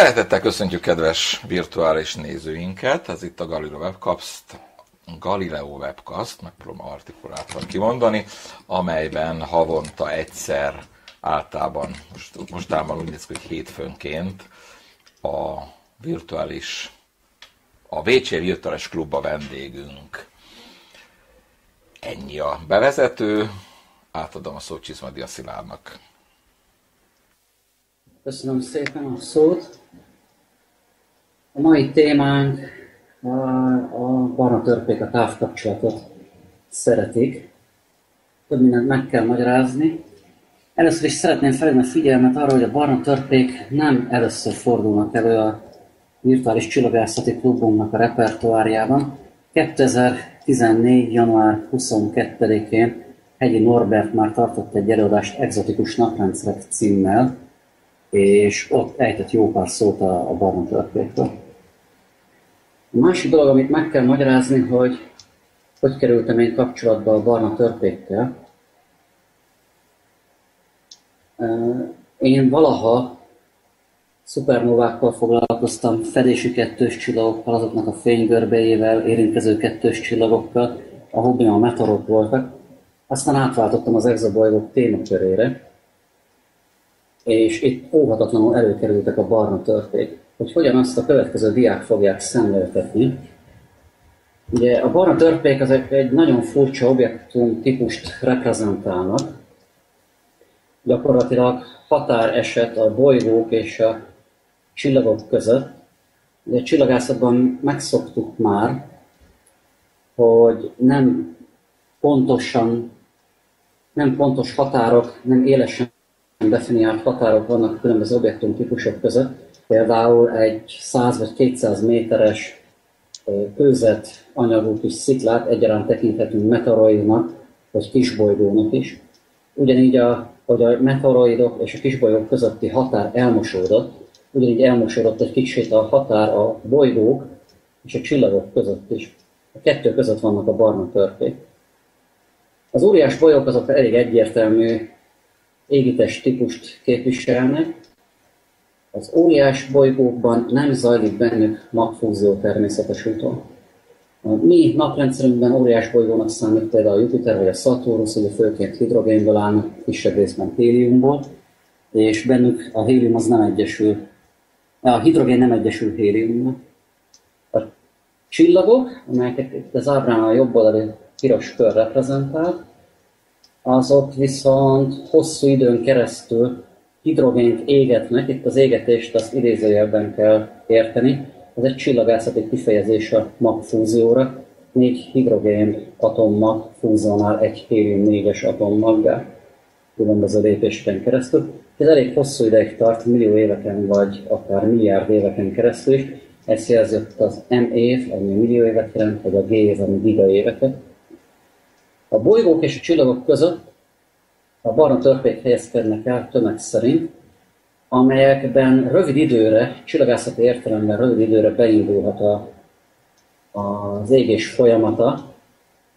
Szeretettel köszöntjük kedves virtuális nézőinket, ez itt a Galileo Webcast, Galileo Webcast, megpróbálom artikuláltan kimondani, amelyben havonta egyszer általában, most, mostában úgy néz ki, hogy hétfőnként a virtuális, a VC Virtuális Klubba vendégünk. Ennyi a bevezető, átadom a szót Csizmadia Szilárdnak. Köszönöm szépen a szót. A mai témánk a, a barna törpék a távkapcsolatot szeretik. Több mindent meg kell magyarázni. Először is szeretném felhívni a figyelmet arra, hogy a barna törpék nem először fordulnak elő a virtuális csillagászati klubunknak a repertoárjában. 2014. január 22-én Hegyi Norbert már tartott egy előadást Exotikus naprendszerek címmel, és ott ejtett jó pár szót a, a barna törpékről. A másik dolog, amit meg kell magyarázni, hogy hogy kerültem én kapcsolatba a barna törpékkel. Én valaha szupernovákkal foglalkoztam, fedésű kettős csillagokkal, azoknak a fénygörbejével, érintkező kettős csillagokkal, a hobbim a meteorok voltak. Aztán átváltottam az exobolygók témakörére, és itt óhatatlanul előkerültek a barna törpék. Hogy hogyan azt a következő diák fogják szemléltetni. Ugye a barna törpék azok egy nagyon furcsa objektum típust reprezentálnak. Gyakorlatilag határeset a bolygók és a csillagok között. De csillagászatban megszoktuk már, hogy nem pontosan, nem pontos határok, nem élesen definiált határok vannak a különböző objektum típusok között. Például egy 100 vagy 200 méteres kőzet anyagú kis sziklát egyaránt tekinthetünk meteoroidnak, vagy kisbolygónak is. Ugyanígy, a, hogy a meteoroidok és a kisbolygók közötti határ elmosódott, ugyanígy elmosódott egy kicsit a határ a bolygók és a csillagok között is. A kettő között vannak a barna törpék. Az óriás bolyok azok elég egyértelmű égítés típust képviselnek. Az óriás bolygókban nem zajlik bennük magfúzió természetes úton. A mi naprendszerünkben óriás bolygónak számít például a Jupiter vagy a Saturnus, ugye főként hidrogénből állnak, kisebb részben héliumból, és bennük a hélium az nem egyesül, a hidrogén nem egyesül héliumnak. A csillagok, amelyeket itt az ábrán a jobb oldali piros kör reprezentál, azok viszont hosszú időn keresztül hidrogént égetnek, itt az égetést az idézőjelben kell érteni, ez egy csillagászati kifejezés a magfúzióra, négy hidrogén atommag fúzionál egy hélium 4-es atommaggá különböző lépéseken keresztül. Ez elég hosszú ideig tart, millió éveken vagy akár milliárd éveken keresztül is. Ez jelzi az M év, ami millió évet jelent, vagy a G év, ami giga éveket. A bolygók és a csillagok között a barna törpék helyezkednek el tömeg szerint, amelyekben rövid időre, csillagászati értelemben rövid időre beindulhat a, az égés folyamata,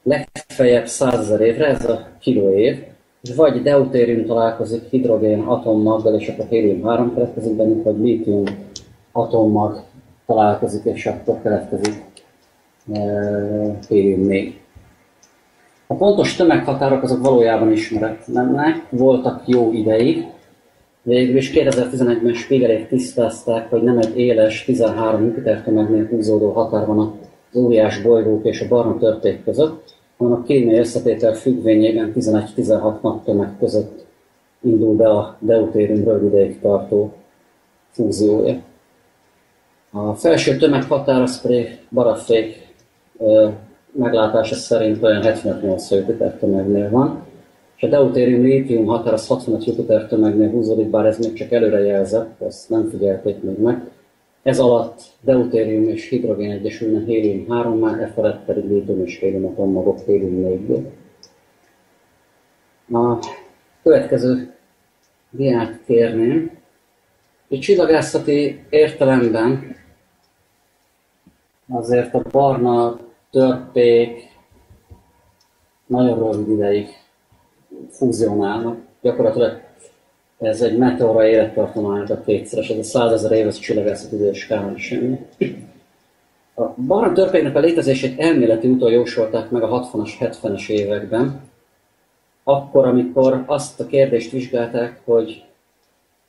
legfeljebb százezer évre, ez a kilóév, és vagy deutérium találkozik hidrogén atommaggal, és akkor hélium 3 keletkezik bennük, vagy lítium atommag találkozik, és akkor keletkezik e, hélium 4. A pontos tömeghatárok azok valójában ismeretlenek, voltak jó ideig. Végül is 2011-ben Spiegelék tisztázták, hogy nem egy éles 13 Jupiter tömegnél húzódó határ van az óriás bolygók és a barna törték között, hanem a kémiai összetétel függvényében 11-16 nap tömeg között indul be a deutérium rövid tartó fúziója. A felső tömeghatár az pedig barafék meglátása szerint olyan 75-80 Jupiter tömegnél van, és a deutérium lítium határ az 65 Jupiter tömegnél húzódik, bár ez még csak előrejelzett, ezt nem figyelték még meg. Ez alatt deutérium és hidrogén egyesülne hélium 3 már e felett pedig lítium és hélium atommagok hélium 4 A következő diát kérném. A csillagászati értelemben azért a barna törpék nagyon rövid ideig fúzionálnak. Gyakorlatilag ez egy meteora élettartománynak a kétszeres, ez a százezer éves csillagászati idős skálán semmi. A barna törpéknek a létezését elméleti úton jósolták meg a 60-as, 70-es években, akkor, amikor azt a kérdést vizsgálták, hogy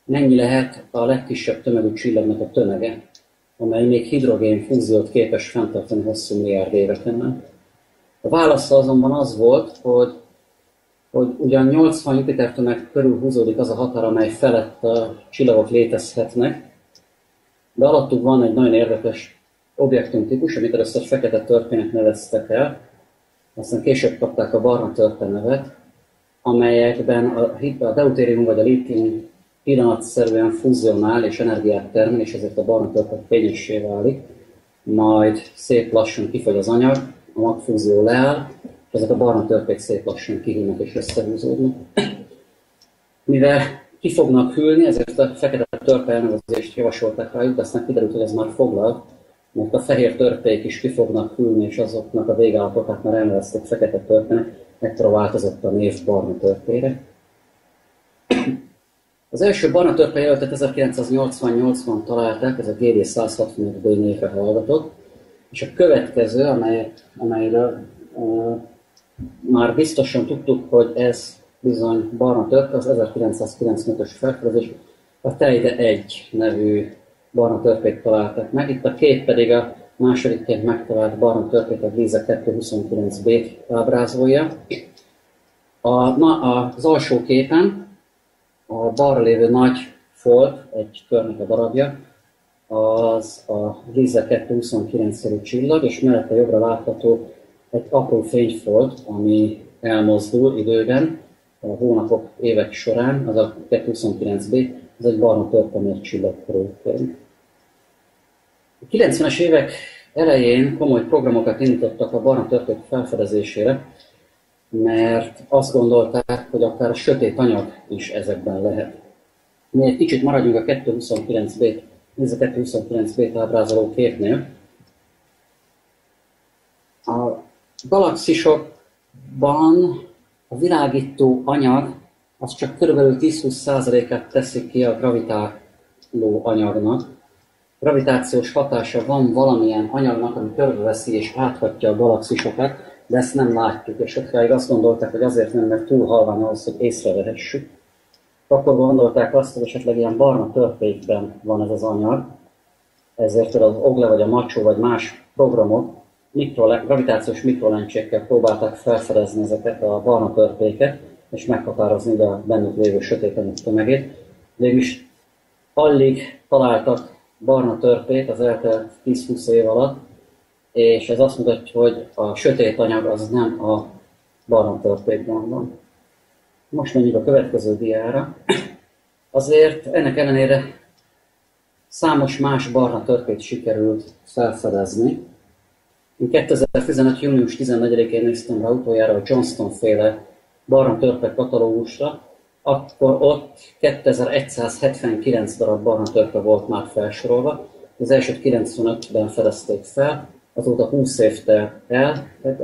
mennyi lehet a legkisebb tömegű csillagnak a tömege, amely még hidrogén fúziót képes fenntartani hosszú milliárd éveken. A válasz azonban az volt, hogy, hogy ugyan 80 Jupiter tömeg körül húzódik az a határ, amely felett a csillagok létezhetnek, de alattuk van egy nagyon érdekes objektumtípus, amit először fekete történet neveztek el, aztán később kapták a barna törpe nevet, amelyekben a, a deutérium vagy a litium pillanatszerűen fúzionál és energiát termel, és ezért a barna törpe fényessé válik, majd szép lassan kifogy az anyag, a magfúzió leáll, és ezek a barna törpék szép lassan kihűlnek és összehúzódnak. Mivel ki fognak hűlni, ezért a fekete törpe elnevezést javasolták rájuk, de aztán kiderült, hogy ez már foglalt, mert a fehér törpék is ki fognak hűlni, és azoknak a végállapotát már elnevezték fekete törpének, ekkora változott a név barna törpére. Az első barna törpe jelöltet 1988-ban találták, ez a GD165B névre hallgatott, és a következő, amely, amelyről uh, már biztosan tudtuk, hogy ez bizony barna törpe, az 1995-ös felfedezés, a Tejde 1 nevű barna törpét találtak meg. Itt a kép pedig a másodikként megtalált barna törpét, a Gliza 229b ábrázolja. A, na, az alsó képen a balra lévő nagy folt, egy körnek a darabja, az a Gliza 229-szerű csillag, és mellette jobbra látható egy apró fényfolt, ami elmozdul időben, a hónapok, évek során, az a 229b, ez egy barna törpemért csillag körül a 90-es évek elején komoly programokat indítottak a barna törpék felfedezésére, mert azt gondolták, hogy akár a sötét anyag is ezekben lehet. Mi egy kicsit maradjunk a 229B, nézd a 229B ábrázoló képnél. A galaxisokban a világító anyag az csak kb. 10-20%-át teszik ki a gravitáló anyagnak, gravitációs hatása van valamilyen anyagnak, ami körbeveszi és áthatja a galaxisokat, de ezt nem látjuk, és sokáig azt gondolták, hogy azért nem, mert túl halvány ahhoz, hogy észrevehessük. Akkor gondolták azt, hogy esetleg ilyen barna törpékben van ez az anyag, ezért az OGLE vagy a MACSO vagy más programok mikro, gravitációs mikrolencsékkel próbálták felfedezni ezeket a barna törpéket, és meghatározni a bennük lévő sötét anyag tömegét. Végülis alig találtak barna törpét az eltelt 10-20 év alatt, és ez azt mutatja, hogy a sötét anyag az nem a barna törpékben van. Most menjünk a következő diára. Azért ennek ellenére számos más barna törpét sikerült felfedezni. Én 2015. június 14-én néztem rá utoljára a Johnston féle barna törpe katalógusra, akkor ott 2179 darab barna törpe volt már felsorolva. Az első 95-ben fedezték fel, azóta 20 év telt el, tehát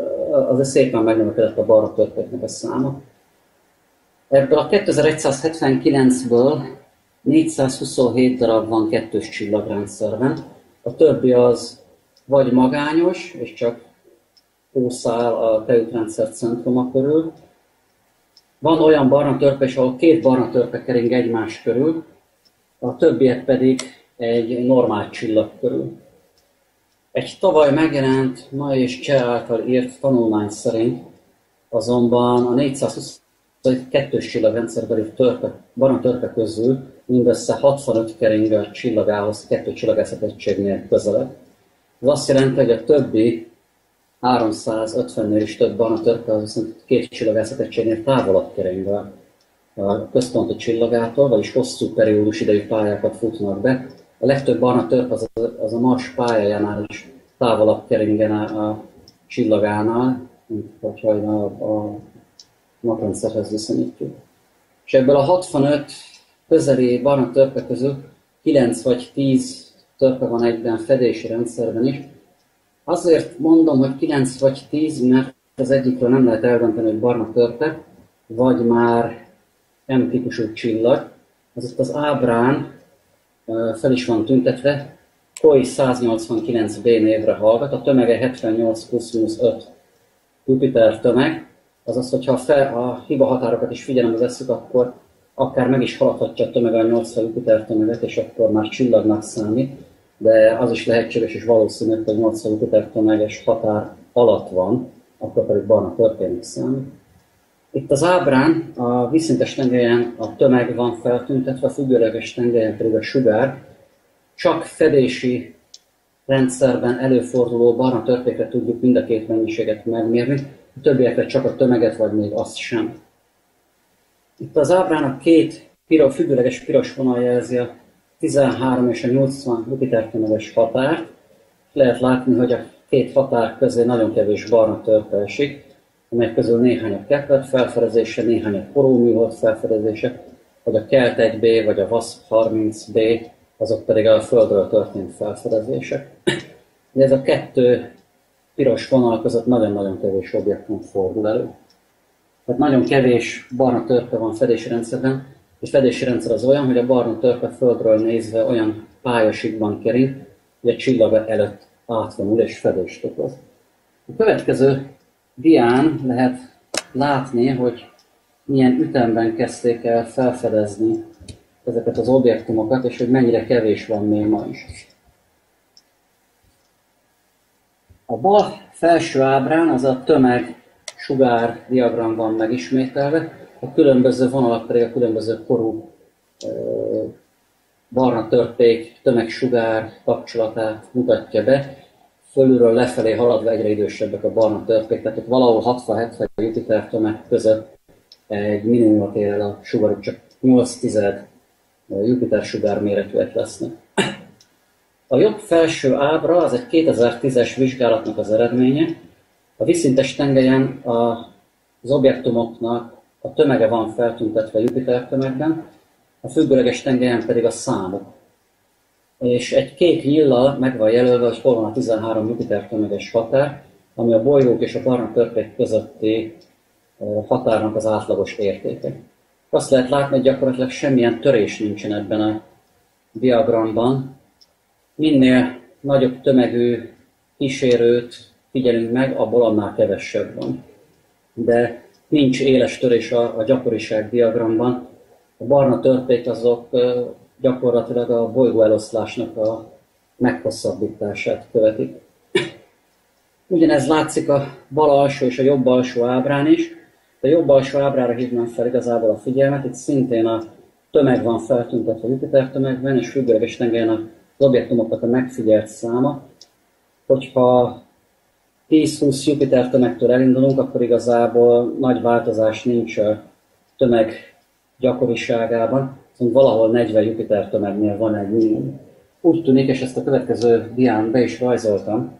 azért szépen megnövekedett a barna törpeknek a száma. Ebből a 2179-ből 427 darab van kettős csillagrendszerben, a többi az vagy magányos, és csak ószál a tejútrendszer centruma körül, van olyan barna törpe, és ahol két barna törpe kering egymás körül, a többiek pedig egy normál csillag körül. Egy tavaly megjelent Ma és Cseh által írt tanulmány szerint azonban a 422-es csillagrendszerbeli törpe, barna törpe közül mindössze 65 kering a csillagához, kettő csillagászat egységnél közelebb. Ez azt jelenti, hogy a többi 350-nél is több van a törpe, az viszont két csillagászat egységnél távolabb kering a központi csillagától, vagyis hosszú periódus idejű pályákat futnak be. A legtöbb barna törp az, az a Mars pályájánál is távolabb keringene a csillagánál, mint hogyha a, a naprendszerhez viszonyítjuk. És ebből a 65 közeli barna törpe közül 9 vagy 10 törpe van egyben fedési rendszerben is, Azért mondom, hogy 9 vagy 10, mert az egyikről nem lehet eldönteni, hogy barna törpe, vagy már M-típusú csillag. az itt az ábrán fel is van tüntetve, KOI 189B névre hallgat, a tömege 78 plusz 5 Jupiter tömeg, azaz, hogyha fel, a hiba határokat is figyelembe veszük, akkor akár meg is haladhatja a tömeg a 80 Jupiter tömeget, és akkor már csillagnak számít, de az is lehetséges és valószínű, hogy 80 Jupiter tömeges határ alatt van, akkor pedig barna történik számít. Itt az ábrán a vízszintes tengelyen a tömeg van feltüntetve, a függőleges tengelyen pedig a sugár. Csak fedési rendszerben előforduló barna törpékre tudjuk mind a két mennyiséget megmérni, a többiekre csak a tömeget, vagy még azt sem. Itt az ábrán a két piros, függőleges piros vonal jelzi a 13 és a 80 Jupiter tömeges határt. Lehet látni, hogy a két határ közé nagyon kevés barna törpe esik, amely közül néhány a Kepler felfedezése, néhány a koróműhold felfedezése, vagy a Kelt 1B, vagy a VASP 30B, azok pedig a Földről történt felfedezések. De ez a kettő piros vonal között nagyon-nagyon kevés objektum fordul elő. Tehát nagyon kevés barna törpe van fedési rendszerben, és fedési rendszer az olyan, hogy a barna törpe Földről nézve olyan pályasikban kering, hogy a csillaga előtt átvonul és fedést okoz. A következő dián lehet látni, hogy milyen ütemben kezdték el felfedezni ezeket az objektumokat, és hogy mennyire kevés van még ma is. A bal felső ábrán az a tömeg sugár diagram van megismételve, a különböző vonalak pedig a különböző korú barna törpék tömegsugár kapcsolatát mutatja be, fölülről lefelé haladva egyre idősebbek a barna törpék, tehát ott valahol 60-70 Jupiter tömeg között egy minimumot ér el a sugarok, csak 8 tized Jupiter sugár méretűek lesznek. A jobb felső ábra az egy 2010-es vizsgálatnak az eredménye. A vízszintes tengelyen az objektumoknak a tömege van feltüntetve Jupiter tömegben, a függőleges tengelyen pedig a számok és egy kék nyillal meg van jelölve, hogy hol van a 13 Jupiter tömeges határ, ami a bolygók és a barna törpék közötti határnak az átlagos értéke. Azt lehet látni, hogy gyakorlatilag semmilyen törés nincsen ebben a diagramban. Minél nagyobb tömegű kísérőt figyelünk meg, abból annál kevesebb van. De nincs éles törés a, a gyakoriság diagramban. A barna törpék azok gyakorlatilag a bolygó eloszlásnak a meghosszabbítását követik. Ugyanez látszik a bal alsó és a jobb alsó ábrán is. A jobb alsó ábrára hívnám fel igazából a figyelmet, itt szintén a tömeg van feltüntetve Jupiter tömegben, és függőleges tengelyen az objektumoknak a megfigyelt száma. Hogyha 10-20 Jupiter tömegtől elindulunk, akkor igazából nagy változás nincs a tömeg gyakoriságában valahol 40 Jupiter tömegnél van egy minimum. Úgy tűnik, és ezt a következő dián be is rajzoltam,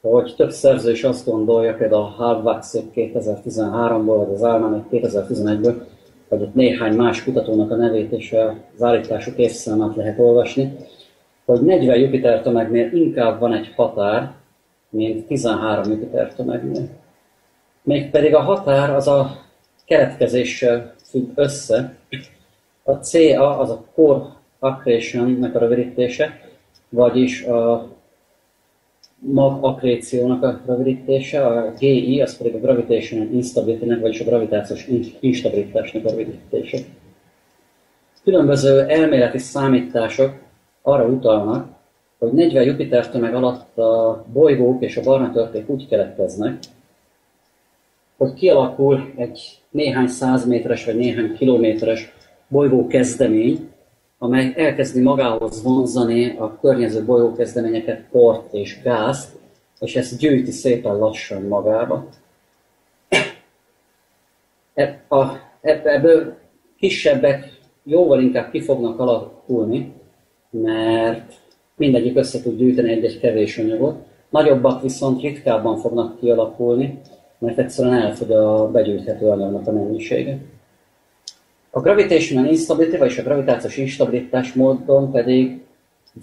hogy több szerző is azt gondolja, például a Halvaxék 2013-ból, vagy az Almanek 2011-ből, vagy ott néhány más kutatónak a nevét és az állítások évszámát lehet olvasni, hogy 40 Jupiter tömegnél inkább van egy határ, mint 13 Jupiter tömegnél. Mégpedig a határ az a keletkezéssel függ össze, a CA az a Core Accretion-nek a rövidítése, vagyis a mag akkréciónak a rövidítése, a GI az pedig a Gravitational Instability-nek, vagyis a gravitációs instabilitásnak a rövidítése. Különböző elméleti számítások arra utalnak, hogy 40 Jupiter tömeg alatt a bolygók és a barna törpék úgy keletkeznek, hogy kialakul egy néhány száz méteres vagy néhány kilométeres bolygó kezdemény, amely elkezdi magához vonzani a környező bolygó kezdeményeket, port és gázt, és ezt gyűjti szépen lassan magába. Ebből kisebbek jóval inkább ki fognak alakulni, mert mindegyik össze tud gyűjteni egy-egy kevés anyagot. Nagyobbak viszont ritkábban fognak kialakulni, mert egyszerűen elfogy a begyűjthető anyagnak a mennyisége. A gravitational instability, vagyis a gravitációs instabilitás módon pedig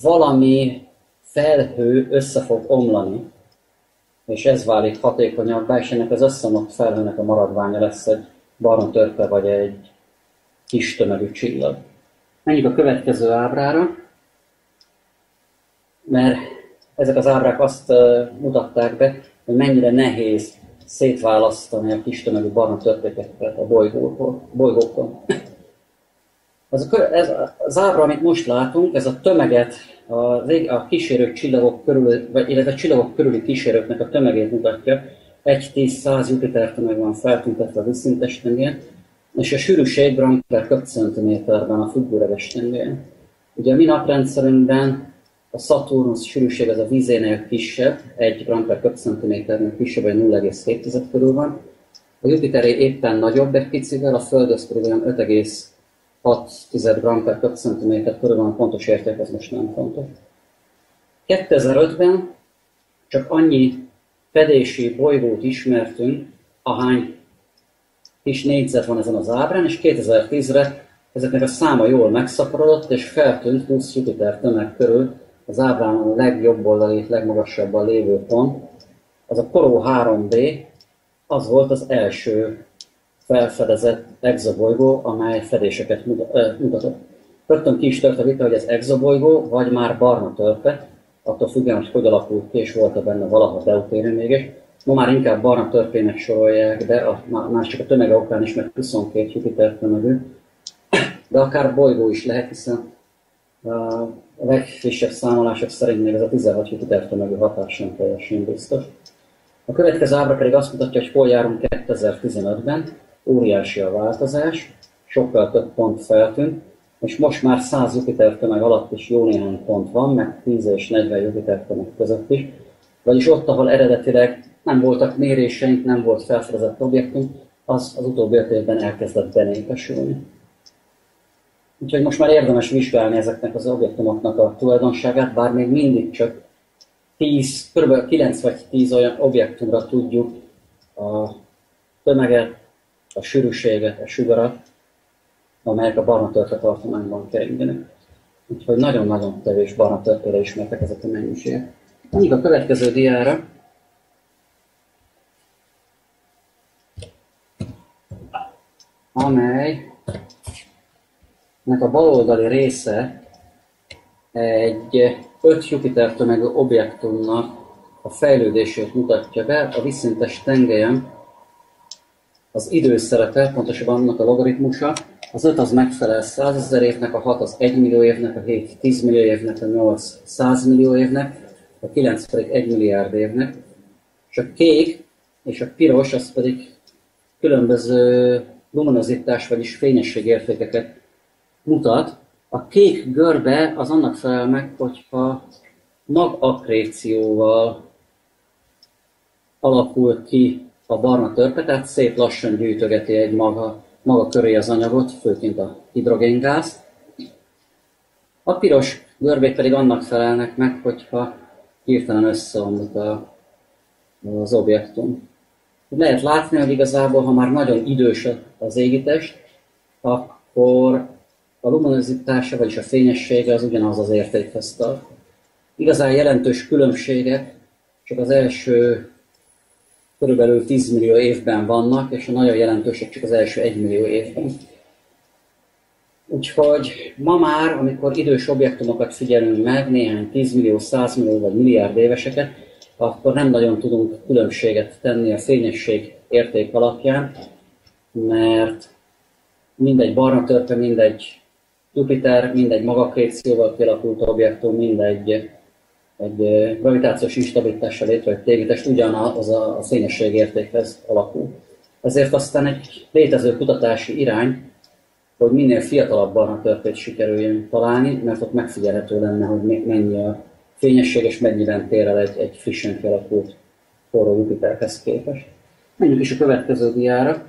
valami felhő össze fog omlani, és ez válik hatékonyabbá, és ennek az összeomlott felhőnek a maradványa lesz egy barna törpe vagy egy kis tömegű csillag. Menjünk a következő ábrára, mert ezek az ábrák azt mutatták be, hogy mennyire nehéz szétválasztani a kis tömegű barna törpéket a bolygókon. Az, a, ez az ábra, amit most látunk, ez a tömeget, a, a kísérő csillagok körül, vagy, illetve a csillagok körüli kísérőknek a tömegét mutatja. 1-10-100 Jupiter tömeg van feltüntetve a vízszintes tengén, és a sűrűség gram per köbcentiméterben a függőleges tengén. Ugye a mi naprendszerünkben a Saturnus sűrűség az a vízénél kisebb, 1 gram per köbcentiméternél kisebb, vagy 0,7 körül van. A Jupiteré éppen nagyobb egy picivel, a Földhöz pedig olyan 5,6 gram per köbcentiméter körül van, a pontos érték az most nem fontos. 2005-ben csak annyi fedési bolygót ismertünk, ahány kis négyzet van ezen az ábrán, és 2010-re ezeknek a száma jól megszaporodott, és feltűnt 20 Jupiter tömeg körül az ábrán a legjobb oldali, legmagasabban lévő pont. Az a Koró 3B, az volt az első felfedezett exobolygó, amely fedéseket mutatott. Rögtön ki is tört a vita, hogy ez exobolygó, vagy már barna törpe, attól függően, hogy hogy alakult ki, és volt-e benne valaha deutérium Ma már inkább barna törpének sorolják, de a, már csak a tömege okán is, mert 22 Jupiter tömegű, de akár bolygó is lehet, hiszen a legfrissebb számolások szerint még ez a 16 Jupiter tömegű hatás sem teljesen biztos. A következő ábra pedig azt mutatja, hogy hol járunk 2015-ben, óriási a változás, sokkal több pont feltűnt, és most már 100 Jupiter tömeg alatt is jó néhány pont van, meg 10 és 40 Jupiter tömeg között is. Vagyis ott, ahol eredetileg nem voltak méréseink, nem volt felfedezett objektum, az az utóbbi öt évben elkezdett benépesülni. Úgyhogy most már érdemes vizsgálni ezeknek az objektumoknak a tulajdonságát, bár még mindig csak 10, kb. 9 vagy 10 olyan objektumra tudjuk a tömeget, a sűrűséget, a sugarat, amelyek a barna törpe tartományban keringenek. Úgyhogy nagyon-nagyon kevés barna törpére ismertek ezek a mennyiségek. Mondjuk a következő diára. amely nek a baloldali része egy 5 Jupiter tömegű objektumnak a fejlődését mutatja be a vízszintes tengelyen az időszerete, pontosabban annak a logaritmusa, az 5 az megfelel 100 ezer évnek, a 6 az 1 millió évnek, a 7 10 millió évnek, a 8 100 millió évnek, a 9 pedig 1 milliárd évnek, és a kék és a piros az pedig különböző luminozitás, vagyis fényességértékeket mutat. A kék görbe az annak felel meg, hogyha magakrécióval alakul ki a barna törpe, tehát szép lassan gyűjtögeti egy maga, maga köré az anyagot, főként a hidrogéngáz. A piros görbék pedig annak felelnek meg, hogyha hirtelen összeomlik a, az objektum. Lehet látni, hogy igazából, ha már nagyon idős az égitest, akkor a luminozitása, vagyis a fényessége az ugyanaz az értékhez tart. Igazán jelentős különbségek csak az első körülbelül 10 millió évben vannak, és a nagyon jelentősek csak az első 1 millió évben. Úgyhogy ma már, amikor idős objektumokat figyelünk meg, néhány 10 millió, 100 millió vagy milliárd éveseket, akkor nem nagyon tudunk különbséget tenni a fényesség érték alapján, mert mindegy barna törpe, mindegy Jupiter, mindegy magakrécióval kialakult objektum, mindegy egy gravitációs instabilitással létrejött tégítest ugyanaz a, a fényesség értékhez alakul. Ezért aztán egy létező kutatási irány, hogy minél fiatalabb barna törpét sikerüljön találni, mert ott megfigyelhető lenne, hogy mennyi a fényesség és mennyiben tér el egy, egy frissen kialakult forró Jupiterhez képest. Menjünk is a következő diára,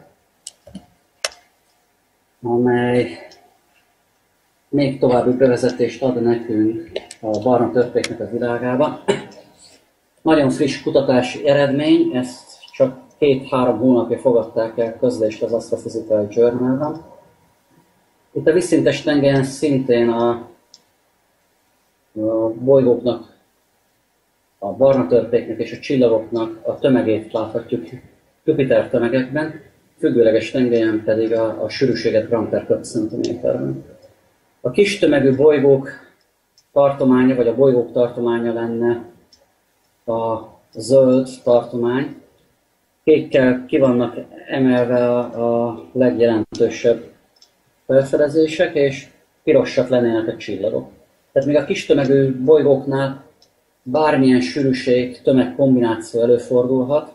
amely még további bevezetést ad nekünk a barna törpéknek a világába. Nagyon friss kutatási eredmény, ezt csak két-három hónapja fogadták el közlést az Astrophysical Journal-ban. Itt a vízszintes tengelyen szintén a, a bolygóknak, a barna törpéknek és a csillagoknak a tömegét láthatjuk Jupiter tömegekben. függőleges tengelyen pedig a, a sűrűséget gram per köbcentiméterben. A kis tömegű bolygók tartománya, vagy a bolygók tartománya lenne a zöld tartomány. Kékkel ki vannak emelve a, legjelentősebb felfedezések, és pirosak lennének a csillagok. Tehát még a kis tömegű bolygóknál bármilyen sűrűség, tömegkombináció előfordulhat,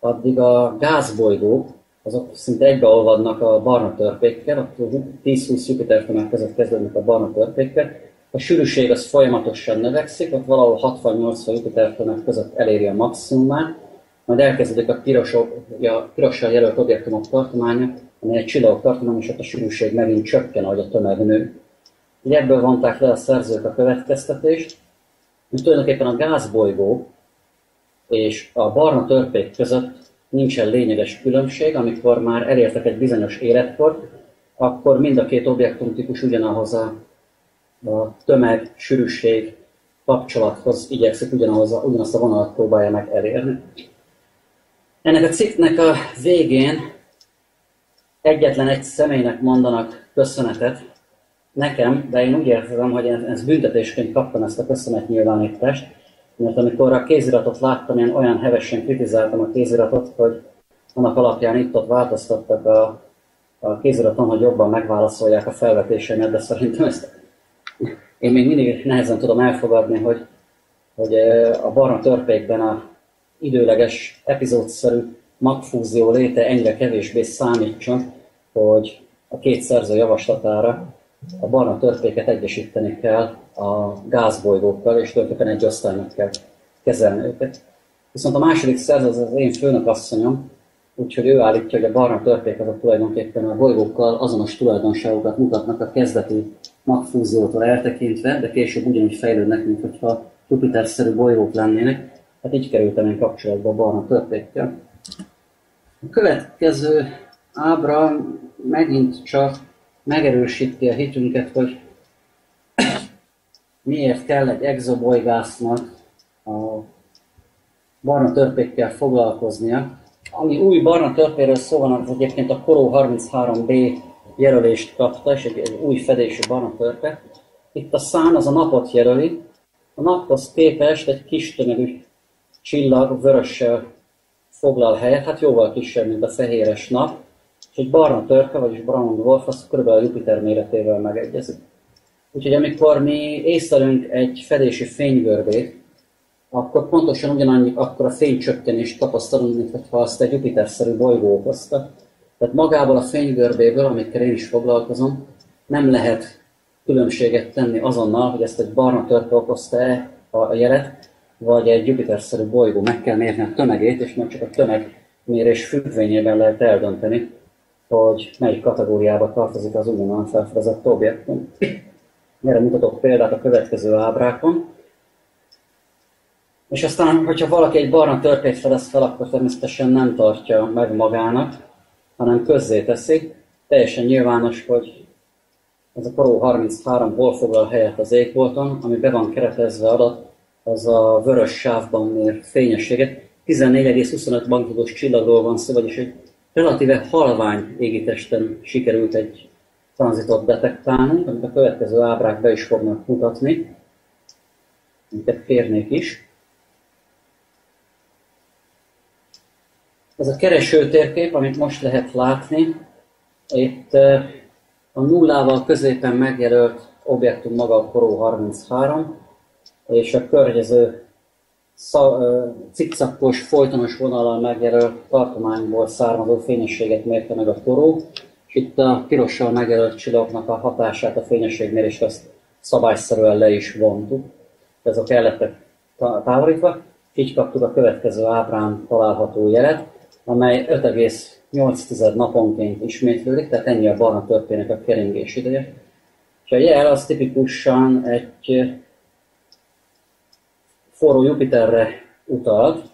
addig a gázbolygók, azok szinte egybeolvadnak a barna törpékkel, a 10-20 Jupiter tömeg között kezdődnek a barna törpékkel, a sűrűség az folyamatosan növekszik, ott valahol 60-80 Jupiter tömeg között eléri a maximumát, majd elkezdődik a pirossal jelölt objektumok tartománya, amely egy csillagok tartomány, és ott a sűrűség megint csökken, ahogy a tömeg nő. Így ebből vonták le a szerzők a következtetést, hogy tulajdonképpen a gázbolygó és a barna törpék között nincsen lényeges különbség, amikor már elértek egy bizonyos életkort, akkor mind a két objektumtípus ugyanahoz a, a tömeg, sűrűség kapcsolathoz igyekszik ugyanahoz a, ugyanazt a vonalat próbálja meg elérni. Ennek a cikknek a végén egyetlen egy személynek mondanak köszönetet, nekem, de én úgy érzem, hogy ez büntetésként kaptam ezt a köszönetnyilvánítást, mert amikor a kéziratot láttam, én olyan hevesen kritizáltam a kéziratot, hogy annak alapján itt-ott változtattak a, a kéziraton, hogy jobban megválaszolják a felvetésemet, de szerintem ezt én még mindig nehezen tudom elfogadni, hogy, hogy a barna törpékben a időleges, epizódszerű magfúzió léte ennyire kevésbé számítson, hogy a két szerző javaslatára a barna törpéket egyesíteni kell a gázbolygókkal, és tulajdonképpen egy osztálynak kell kezelni őket. Viszont a második szerző az az én főnök asszonyom, úgyhogy ő állítja, hogy a barna törpék azok tulajdonképpen a bolygókkal azonos tulajdonságokat mutatnak a kezdeti magfúziótól eltekintve, de később ugyanúgy fejlődnek, mint hogyha Jupiter-szerű bolygók lennének. Hát így kerültem én kapcsolatba a barna törpékkel. A következő ábra megint csak megerősíti a hitünket, hogy miért kell egy exobolygásznak a barna törpékkel foglalkoznia. Ami új barna törpéről szó van, az egyébként a Koró 33B jelölést kapta, és egy, egy új fedésű barna törpe. Itt a szán az a napot jelöli. A naphoz képest egy kis tömegű csillag vörössel foglal helyet, hát jóval kisebb, mint a fehéres nap, és egy barna törpe, vagyis Brown Dwarf, az kb. a Jupiter méretével megegyezik. Úgyhogy amikor mi észlelünk egy fedési fénygörbét, akkor pontosan ugyanannyi akkor a fénycsökkenést tapasztalunk, mint ha azt egy Jupiter-szerű bolygó okozta. Tehát magából a fénygörbéből, amikkel én is foglalkozom, nem lehet különbséget tenni azonnal, hogy ezt egy barna törpe okozta-e a jelet, vagy egy Jupiter-szerű bolygó. Meg kell mérni a tömegét, és majd csak a tömegmérés függvényében lehet eldönteni, hogy melyik kategóriába tartozik az újonnan felfedezett objektum. Erre mutatok példát a következő ábrákon. És aztán, hogyha valaki egy barna törpét fedez fel, akkor természetesen nem tartja meg magának, hanem teszi. Teljesen nyilvános, hogy ez a Pro 33 hol foglal helyet az égbolton, ami be van keretezve adat, az a vörös sávban mér fényességet. 14,25 magnitudos csillagról van szó, vagyis egy relatíve halvány égitesten sikerült egy tranzitot detektálni, amit a következő ábrák be is fognak mutatni, amiket kérnék is. Ez a kereső térkép, amit most lehet látni, itt a nullával középen megjelölt objektum maga a Koró 33, és a környező cikcakos, folytonos vonalal megjelölt tartományból származó fényességet mérte meg a koró, és itt a pirossal megjelölt csillagoknak a hatását, a fényességmérés azt szabályszerűen le is vontuk. Ezek el lettek távolítva, így kaptuk a következő ábrán található jelet, amely 5,8 naponként ismétlődik, tehát ennyi a barna történet a keringés ideje. És a jel az tipikusan egy forró Jupiterre utalt.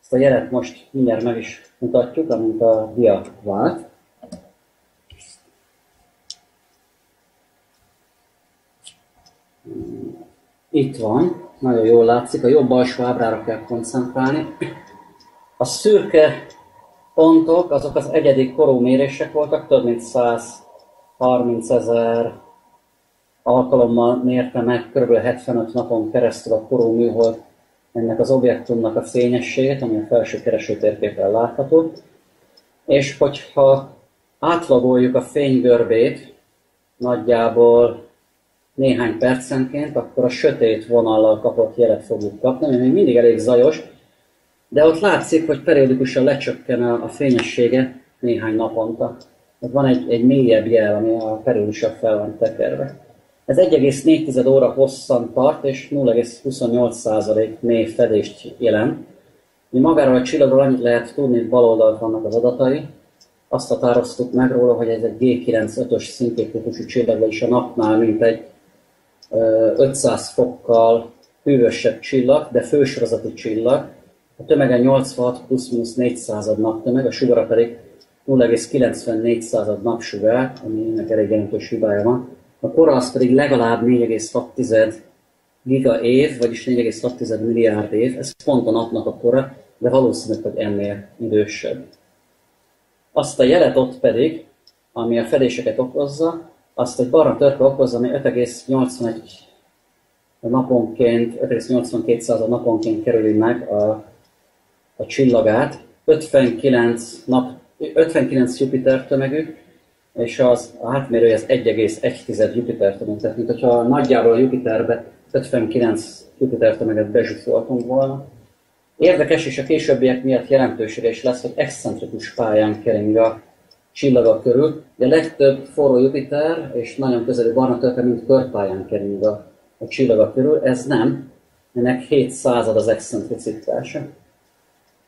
Ezt a jelet most mindjárt meg is mutatjuk, amint a dia vált. Itt van, nagyon jól látszik, a jobb alsó ábrára kell koncentrálni. A szürke pontok, azok az egyedi korú mérések voltak, több mint 130 ezer alkalommal mérte meg kb. 75 napon keresztül a korú műhold ennek az objektumnak a fényességét, ami a felső keresőtérképen látható. És hogyha átlagoljuk a fénygörbét nagyjából néhány percenként, akkor a sötét vonallal kapott jelet fogjuk kapni, ami még mindig elég zajos, de ott látszik, hogy periódikusan lecsökken a fényessége néhány naponta. Van egy, egy mélyebb jel, ami a periódikusan fel van tekerve. Ez 1,4 óra hosszan tart, és 0,28% mély fedést jelent. Mi magáról a csillagról annyit lehet tudni, bal oldalt vannak az adatai. Azt határoztuk meg róla, hogy ez egy G95-ös szintétípusú csillag, vagyis a napnál mint egy 500 fokkal hűvösebb csillag, de fősorozati csillag. A tömege 86 plusz-minusz 400 naptömeg, a sugara pedig 0,94 napsugár, aminek elég jelentős hibája van. A kora az pedig legalább 4,6 giga év, vagyis 4,6 milliárd év, ez pont a napnak a kora, de valószínűleg, hogy ennél idősebb. Azt a jelet ott pedig, ami a fedéseket okozza, azt egy barna törpe okozza, ami 5,81 naponként, 5,82 naponként kerüli meg a, a csillagát. 59, nap, 59 Jupiter tömegű, és az átmérője az 1,1 Jupiter tömeg. Tehát, hogyha nagyjából a Jupiterbe 59 Jupiter tömeget bezsúfoltunk volna. Érdekes, és a későbbiek miatt jelentősége is lesz, hogy excentrikus pályán kering a csillaga körül. De a legtöbb forró Jupiter és nagyon közeli barna törpe, mint körpályán kering a, a csillaga körül. Ez nem, ennek 7 század az excentricitása.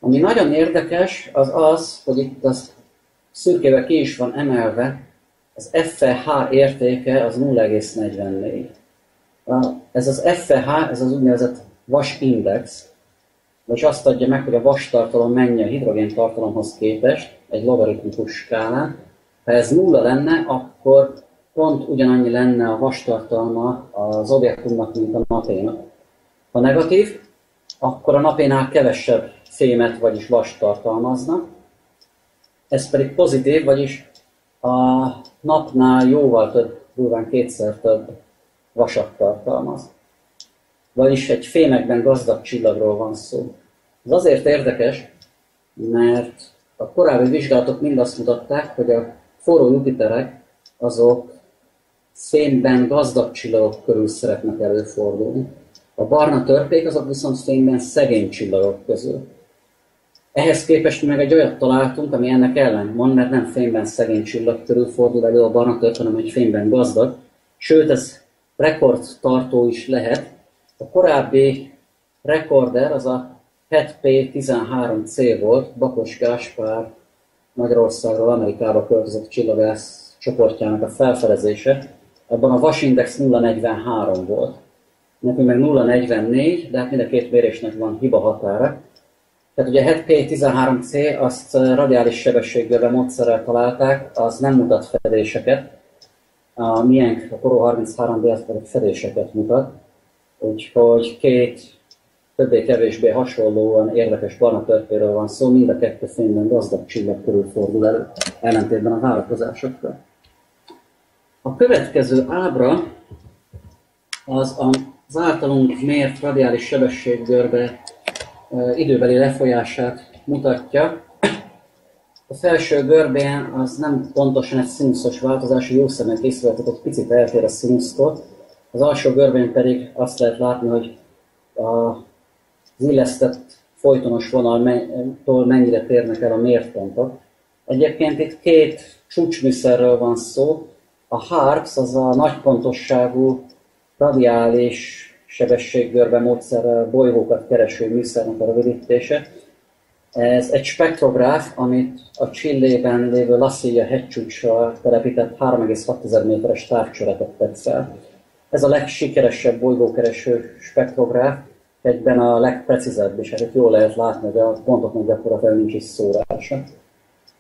Ami nagyon érdekes, az az, hogy itt az szürkével ki is van emelve, az FH értéke az 0,44. Ez az FH, ez az úgynevezett vas index, és azt adja meg, hogy a vas tartalom mennyi a hidrogén tartalomhoz képest egy logaritmikus skálán. Ha ez nulla lenne, akkor pont ugyanannyi lenne a vas tartalma az objektumnak, mint a napénak. Ha negatív, akkor a napénál kevesebb fémet, vagyis vas tartalmazna. Ez pedig pozitív, vagyis a napnál jóval több, durván kétszer több vasat tartalmaz. Vagyis egy fémekben gazdag csillagról van szó. Ez azért érdekes, mert a korábbi vizsgálatok mind azt mutatták, hogy a forró Jupiterek azok fényben gazdag csillagok körül szeretnek előfordulni. A barna törpék azok viszont fényben szegény csillagok közül. Ehhez képest meg egy olyat találtunk, ami ennek ellen mond, mert nem fényben szegény csillag körül fordul elő a barna törp, hanem egy fényben gazdag. Sőt, ez rekordtartó is lehet. A korábbi rekorder az a HET-P13C volt, Bakos Gáspár Magyarországról Amerikába költözött csillagász csoportjának a felfedezése. Abban a vasindex 0,43 volt. Nekünk meg 0,44, de hát mind a két mérésnek van hiba határa. Tehát ugye a HET-P13C azt radiális sebességgel módszerrel találták, az nem mutat fedéseket. A miénk, a Koro 33B az pedig fedéseket mutat. Úgyhogy két többé-kevésbé hasonlóan érdekes barna törpéről van szó, mind a kettő fényben gazdag csillag körül fordul elő, ellentétben a várakozásokkal. A következő ábra az az általunk mért radiális sebességgörbe időbeli lefolyását mutatja. A felső görbén az nem pontosan egy színuszos változás, jó szemek észrevettek, egy picit eltér a színusztól. Az alsó görbén pedig azt lehet látni, hogy a illesztett folytonos vonaltól mennyire térnek el a mértpontok. Egyébként itt két csúcsműszerről van szó. A HARPS az a nagypontosságú radiális sebességgörbe módszerrel bolygókat kereső műszernek a rövidítése. Ez egy spektrográf, amit a Csillében lévő La Silla hegycsúcsra telepített 3,6 méteres távcsöretet tett fel. Ez a legsikeresebb bolygókereső spektrográf, egyben a legprecízebb, és hát jól lehet látni, hogy a pontoknak gyakorlatilag nincs is szórása.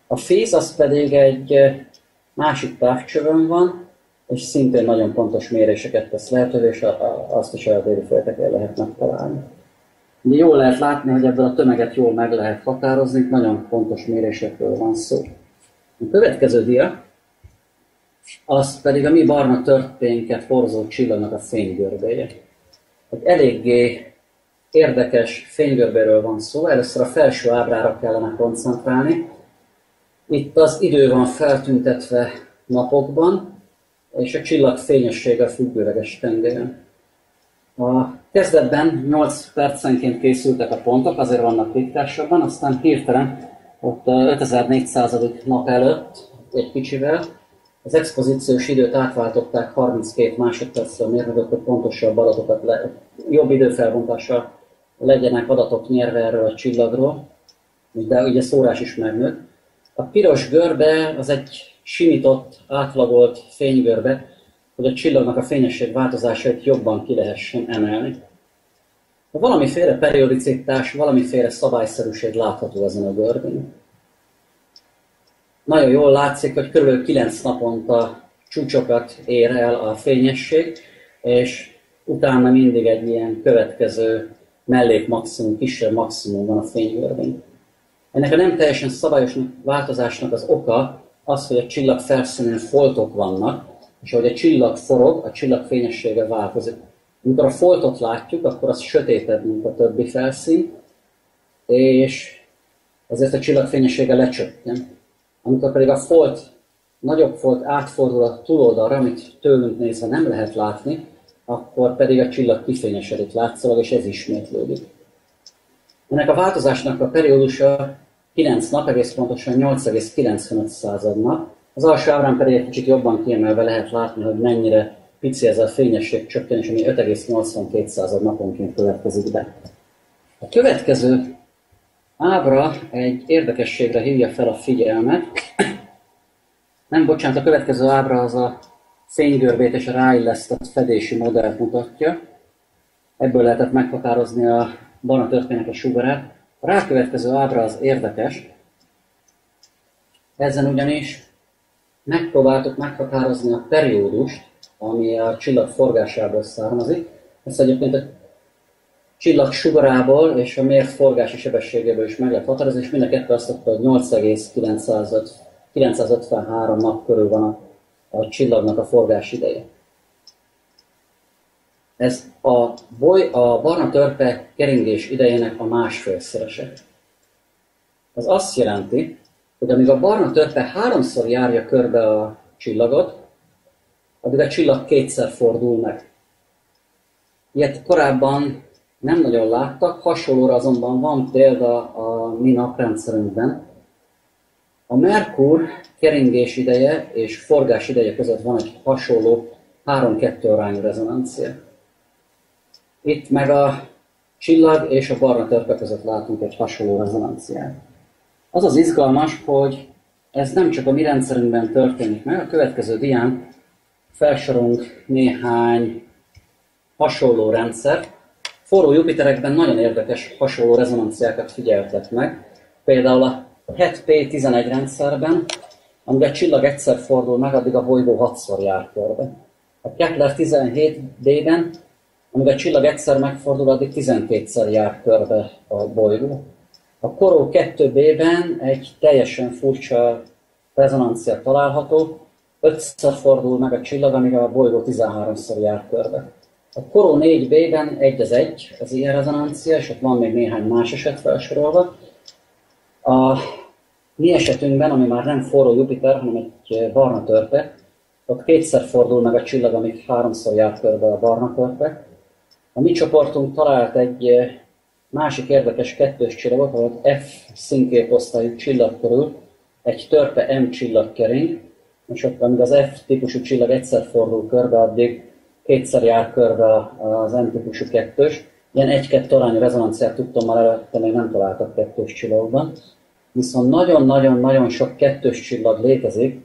A fész az pedig egy másik távcsövön van, és szintén nagyon pontos méréseket tesz lehetővé, és azt is a déli földeken lehet megtalálni. Ugye jól lehet látni, hogy ebből a tömeget jól meg lehet határozni, nagyon pontos mérésekről van szó. A következő dia, az pedig a mi barna történket horzó csillagnak a fénygörbéje. Egy eléggé érdekes fénygörbéről van szó, először a felső ábrára kellene koncentrálni. Itt az idő van feltüntetve napokban, és a csillag fényessége függőleges tengeren. A kezdetben 8 percenként készültek a pontok, azért vannak ritkásabban, aztán hirtelen ott 5400. nap előtt egy kicsivel az expozíciós időt átváltották 32 másodpercre mérnökök, hogy pontosabb adatokat, le, jobb időfelbontással legyenek adatok nyerve erről a csillagról, de ugye szórás is megnőtt. A piros görbe az egy simított, átlagolt fénygörbe, hogy a csillagnak a fényesség változásait jobban ki lehessen emelni. Valamiféle periodicitás, valamiféle szabályszerűség látható ezen a görbén. Nagyon jól látszik, hogy kb. 9 naponta csúcsokat ér el a fényesség, és utána mindig egy ilyen következő mellék maximum, kisebb maximum van a fénygörbén. Ennek a nem teljesen szabályos változásnak az oka az, hogy a csillag felszínén foltok vannak, és ahogy a csillag forog, a csillag fényessége változik. Amikor a foltot látjuk, akkor az sötétebb, mint a többi felszín, és ezért a csillag fényessége lecsökken. Amikor pedig a folt, nagyobb folt átfordul a túloldalra, amit tőlünk nézve nem lehet látni, akkor pedig a csillag kifényesedik látszólag, és ez ismétlődik. Ennek a változásnak a periódusa 9 nap, egész pontosan 8,95 század nap. Az alsó ábrán pedig egy kicsit jobban kiemelve lehet látni, hogy mennyire pici ez a fényesség csökkenés, ami 5,82 század naponként következik be. A következő ábra egy érdekességre hívja fel a figyelmet. Nem, bocsánat, a következő ábra az a fénygörbét és a ráillesztett fedési modellt mutatja. Ebből lehetett meghatározni a barna történek a sugarát. A rákövetkező ábra az érdekes. Ezen ugyanis megpróbáltuk meghatározni a periódust, ami a csillag forgásából származik. Ezt egyébként a csillag sugarából és a mért forgási sebességéből is meg lehet határozni, és mind a kettő azt mondta, hogy 8,953 nap körül van a, a csillagnak a forgás ideje. Ez a, boly, a barna törpe keringés idejének a másfélszerese. Ez azt jelenti, hogy amíg a barna törpe háromszor járja körbe a csillagot, addig a csillag kétszer fordul meg. Ilyet korábban nem nagyon láttak, hasonlóra azonban van példa a mi naprendszerünkben. A Merkur keringés ideje és forgás ideje között van egy hasonló 3-2 arányú rezonancia. Itt meg a csillag és a barna törpe között látunk egy hasonló rezonanciát. Az az izgalmas, hogy ez nem csak a mi rendszerünkben történik meg, a következő dián felsorolunk néhány hasonló rendszer. Forró Jupiterekben nagyon érdekes hasonló rezonanciákat figyeltek meg. Például a HET-P11 rendszerben, amiben a csillag egyszer fordul meg, addig a bolygó hatszor jár körbe. A Kepler 17D-ben amivel a csillag egyszer megfordul, addig 12-szer jár körbe a bolygó. A Koró 2B-ben egy teljesen furcsa rezonancia található, ötször fordul meg a csillag, amíg a bolygó 13-szor jár körbe. A Koró 4B-ben egy az egy az ilyen rezonancia, és ott van még néhány más eset felsorolva. A mi esetünkben, ami már nem forró Jupiter, hanem egy barna törpe, ott kétszer fordul meg a csillag, amíg háromszor jár körbe a barna törpe, a mi csoportunk talált egy eh, másik érdekes kettős csillagot, ahol F színképosztályú csillag körül egy törpe M csillag kering, és ott, amíg az F típusú csillag egyszer fordul körbe, addig kétszer jár körbe az M típusú kettős. Ilyen egy-kettő arányú rezonanciát tudtam már előtte, még nem találtak kettős csillagokban. Viszont nagyon-nagyon-nagyon sok kettős csillag létezik,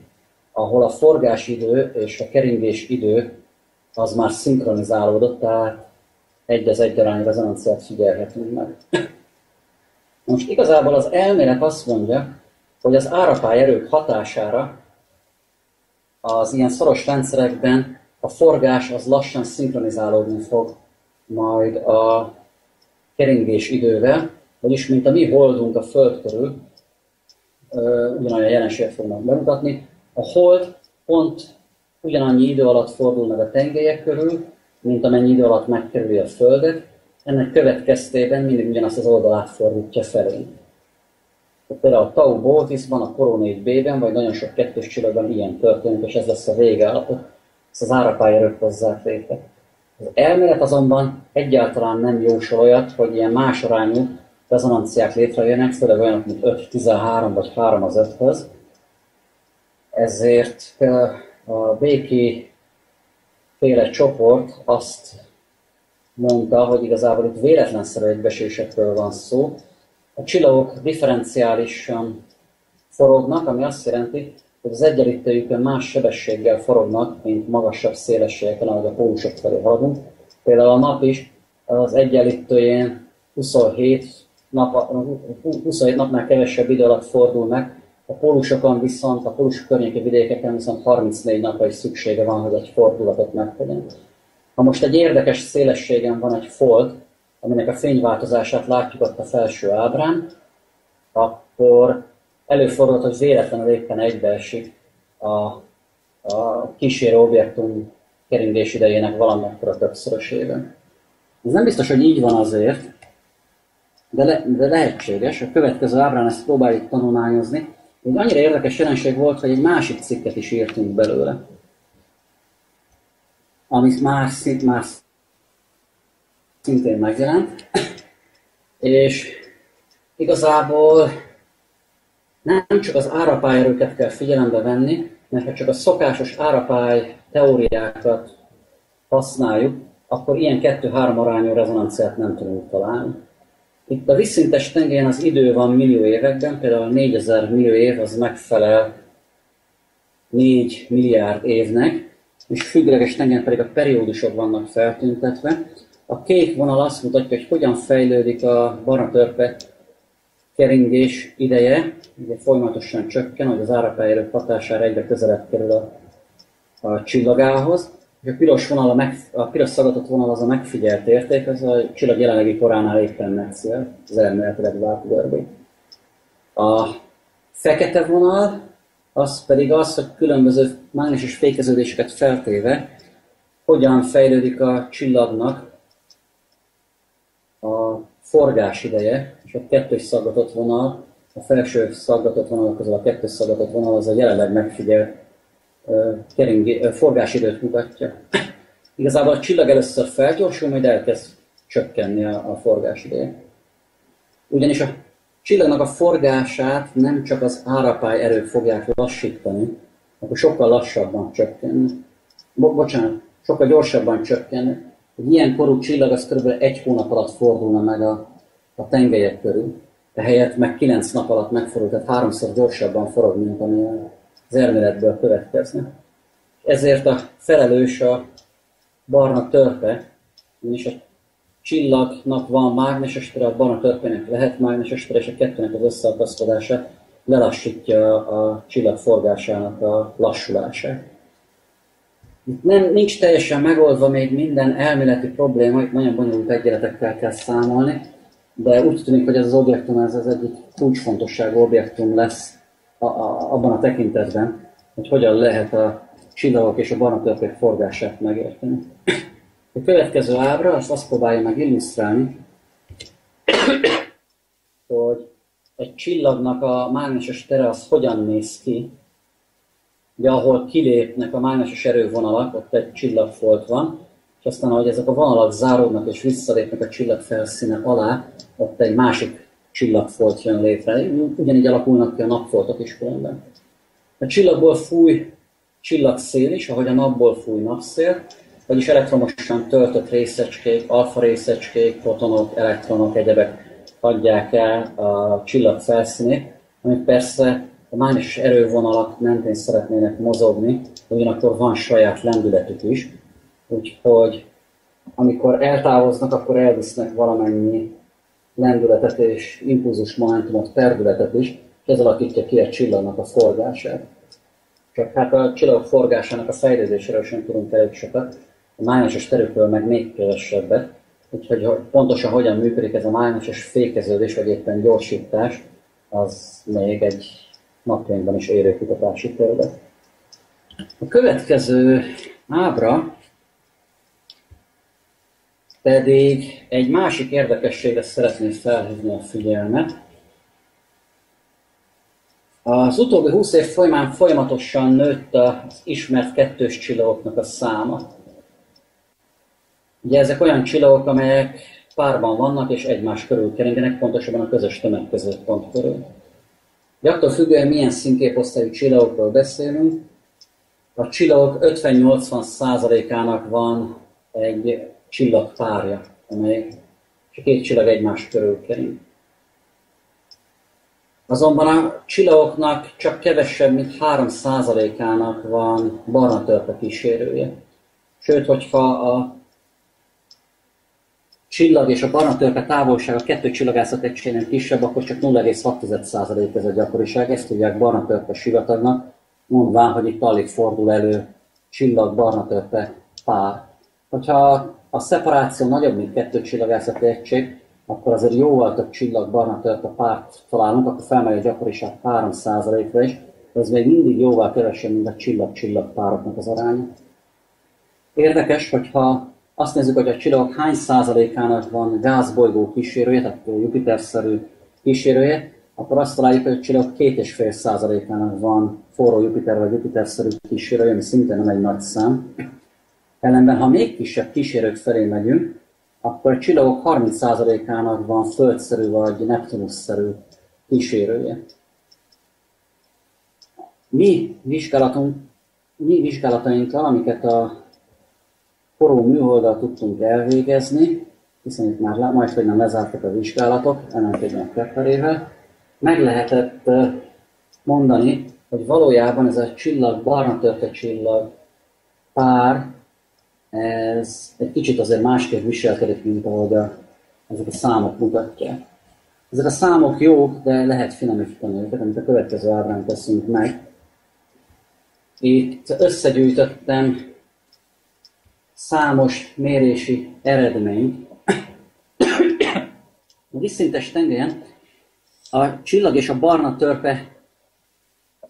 ahol a forgásidő és a keringés idő az már szinkronizálódott, tehát egy az egy arány rezonanciát figyelhetünk meg. Most igazából az elmélet azt mondja, hogy az árapály erők hatására az ilyen szoros rendszerekben a forgás az lassan szinkronizálódni fog majd a keringés idővel, vagyis mint a mi holdunk a Föld körül, ugyanolyan jelenséget fognak bemutatni. A hold pont ugyanannyi idő alatt fordul meg a tengelyek körül, mint amennyi idő alatt megkerüli a Földet, ennek következtében mindig ugyanazt az oldalát fordítja felé. Például a Tau Boltisban, a Korona 4B-ben, vagy nagyon sok kettős csillagban ilyen történik, és ez lesz a végállapot. Ezt az árapályerők hozzák létre. Az elmélet azonban egyáltalán nem jósol olyat, hogy ilyen más arányú rezonanciák létrejönnek, főleg olyanok, mint 5-13 vagy 3 az 5-höz. Ezért a Béki féle csoport azt mondta, hogy igazából itt véletlenszerű egybesésekről van szó. A csillagok differenciálisan forognak, ami azt jelenti, hogy az egyenlítőjükön más sebességgel forognak, mint magasabb szélességeken, ahogy a pólusok felé haladunk. Például a nap is az egyenlítőjén 27, nap, 27 napnál kevesebb idő alatt fordul meg, a pólusokon viszont, a pólus környéki vidékeken viszont 34 napra is szüksége van, hogy egy fordulatot megtegyen. Ha most egy érdekes szélességen van egy fold, aminek a fényváltozását látjuk ott a felső ábrán, akkor előfordulhat, hogy véletlenül éppen egybeesik a, a kísérő objektum keringés idejének valamekkora többszörösében. Ez nem biztos, hogy így van azért, de, le, de lehetséges. A következő ábrán ezt próbáljuk tanulmányozni. Egy annyira érdekes jelenség volt, hogy egy másik cikket is írtunk belőle amit már, szint, már szintén megjelent, és igazából nem csak az árapályerőket kell figyelembe venni, mert ha csak a szokásos árapály teóriákat használjuk, akkor ilyen 2-3 arányú rezonanciát nem tudunk találni. Itt a visszintes tengelyen az idő van millió években, például 4000 millió év az megfelel 4 milliárd évnek, és függőleges tengen pedig a periódusok vannak feltüntetve. A kék vonal azt mutatja, hogy hogyan fejlődik a barna törpe keringés ideje, ugye folyamatosan csökken, hogy az árapályerők hatására egyre közelebb kerül a, a csillagához, a piros, vonal, a, meg, a piros szagatott vonal az a megfigyelt érték, az a csillag jelenlegi koránál éppen megszél, az elméletileg vált A fekete vonal az pedig az, hogy különböző mágneses fékeződéseket feltéve, hogyan fejlődik a csillagnak a forgás ideje, és a kettős szaggatott vonal, a felső szaggatott vonal közül a kettős szaggatott vonal az a jelenleg megfigyelt uh, forgásidőt mutatja. Igazából a csillag először felgyorsul, majd elkezd csökkenni a, a forgásideje. Ugyanis a csillagnak a forgását nem csak az árapály erők fogják lassítani, akkor sokkal lassabban csökkenni. Bo- bocsánat, sokkal gyorsabban csökkenni. Egy ilyen korú csillag az kb. egy hónap alatt fordulna meg a, a tengelyek körül, ehelyett meg kilenc nap alatt megfordul, tehát háromszor gyorsabban forog, mint ami az elméletből következne. Ezért a felelős a barna törpe, és a csillagnak van mágneses tere, a barna törpének lehet mágneses tere, és a kettőnek az összeakaszkodása lelassítja a csillag forgásának a lassulását. Itt nem, nincs teljesen megoldva még minden elméleti probléma, itt nagyon bonyolult egyenletekkel kell számolni, de úgy tűnik, hogy ez az objektum ez az egyik kulcsfontosságú objektum lesz a, a, abban a tekintetben, hogy hogyan lehet a csillagok és a barna törpék forgását megérteni. A következő ábra azt azt próbálja meg illusztrálni, hogy egy csillagnak a mágneses tere az hogyan néz ki. Ugye ahol kilépnek a mágneses erővonalak, ott egy csillagfolt van, és aztán ahogy ezek a vonalak záródnak és visszalépnek a csillag felszíne alá, ott egy másik csillagfolt jön létre. Ugyanígy alakulnak ki a napfoltok is különben. A csillagból fúj csillagszél is, ahogy a napból fúj napszél, vagyis elektromosan töltött részecskék, alfa részecskék, protonok, elektronok, egyebek adják el a csillag felszínét, amik persze a mágneses erővonalak mentén szeretnének mozogni, ugyanakkor van saját lendületük is, úgyhogy amikor eltávoznak, akkor elvisznek valamennyi lendületet és impulzus momentumot, perdületet is, és ez alakítja ki a csillagnak a forgását. Csak hát a csillag forgásának a fejlődéséről sem tudunk elég sokat, a mágneses terükről meg még kevesebbet, úgyhogy pontosan hogyan működik ez a mágneses fékeződés, vagy éppen gyorsítás, az még egy napjainkban is érő kutatási terület. A következő ábra pedig egy másik érdekességre szeretném felhívni a figyelmet. Az utóbbi 20 év folyamán folyamatosan nőtt az ismert kettős csillagoknak a száma. Ugye ezek olyan csillagok, amelyek párban vannak és egymás körül keringenek, pontosabban a közös pont körül. De attól függően milyen színképosztályú csillagokról beszélünk, a csillagok 50-80 százalékának van egy csillagpárja, amely csak két csillag egymás körül kering. Azonban a csillagoknak csak kevesebb, mint 3%-ának van barna törpe kísérője. Sőt, hogyha a csillag és a barna törpe távolsága kettő csillagászat egységnél kisebb, akkor csak 0,6% ez a gyakoriság. Ezt tudják barna törpe sivatagnak, mondván, hogy itt alig fordul elő csillag barna törpe pár. Hogyha a szeparáció nagyobb, mint kettő csillagászati egység, akkor azért jóval több csillag barna a párt találunk, akkor felmegy a gyakoriság 3%-ra is, de ez még mindig jóval kevesebb, mint a csillag-csillag pároknak az aránya. Érdekes, hogyha azt nézzük, hogy a csillagok hány százalékának van gázbolygó kísérője, tehát Jupiter-szerű kísérője, akkor azt találjuk, hogy a csillagok két és fél százalékának van forró Jupiter vagy Jupiter-szerű kísérője, ami szintén nem egy nagy szám. Ellenben, ha még kisebb kísérők felé megyünk, akkor a csillagok 30%-ának van földszerű vagy Neptunus-szerű kísérője. Mi vizsgálatunk, mi vizsgálatainkkal, amiket a forró műholddal tudtunk elvégezni, hiszen itt már majd, hogy nem lezártak a vizsgálatok, ellentétben Keplerével, meg lehetett mondani, hogy valójában ez a csillag, barna törpe csillag pár ez egy kicsit azért másképp viselkedik, mint ahogy a, ezek a számok mutatják. Ezek a számok jók, de lehet finomítani őket, amit a következő ábrán teszünk meg. Itt összegyűjtöttem számos mérési eredményt. A vízszintes tengelyen a csillag és a barna törpe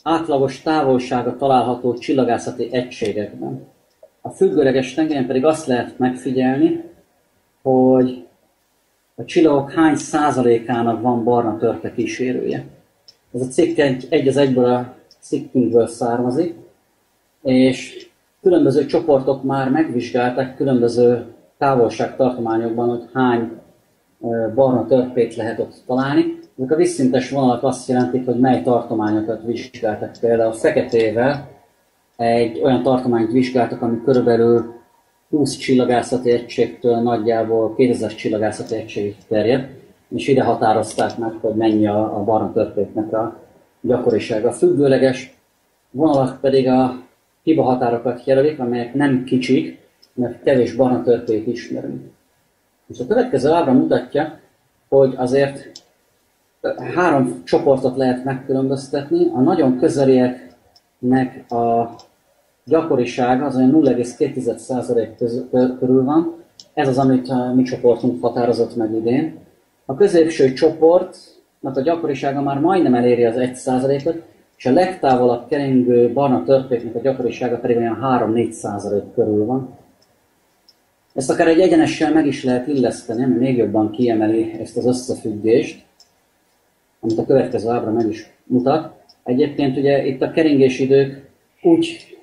átlagos távolsága található csillagászati egységekben. A függőleges tengelyen pedig azt lehet megfigyelni, hogy a csillagok hány százalékának van barna törpe kísérője. Ez a cikk egy, egy az egyből a cikkünkből származik, és különböző csoportok már megvizsgálták különböző távolságtartományokban, hogy hány barna törpét lehet ott találni. Ezek a visszintes vonalak azt jelentik, hogy mely tartományokat vizsgáltak. Például a feketével egy olyan tartományt vizsgáltak, ami körülbelül 20 csillagászati egységtől nagyjából 2000 csillagászati egységig terjed, és ide határozták meg, hogy mennyi a, a barna törpéknek a gyakorisága. Függőleges vonalak pedig a hiba határokat jelölik, amelyek nem kicsik, mert kevés barna törpét ismerünk. És a következő ábra mutatja, hogy azért három csoportot lehet megkülönböztetni. A nagyon közelieknek a gyakorisága az olyan 0,2% körül van. Ez az, amit a mi csoportunk határozott meg idén. A középső csoportnak a gyakorisága már majdnem eléri az 1%-ot, és a legtávolabb keringő barna törpéknek a gyakorisága pedig olyan 3-4% körül van. Ezt akár egy egyenessel meg is lehet illeszteni, ami még jobban kiemeli ezt az összefüggést, amit a következő ábra meg is mutat. Egyébként ugye itt a keringésidők úgy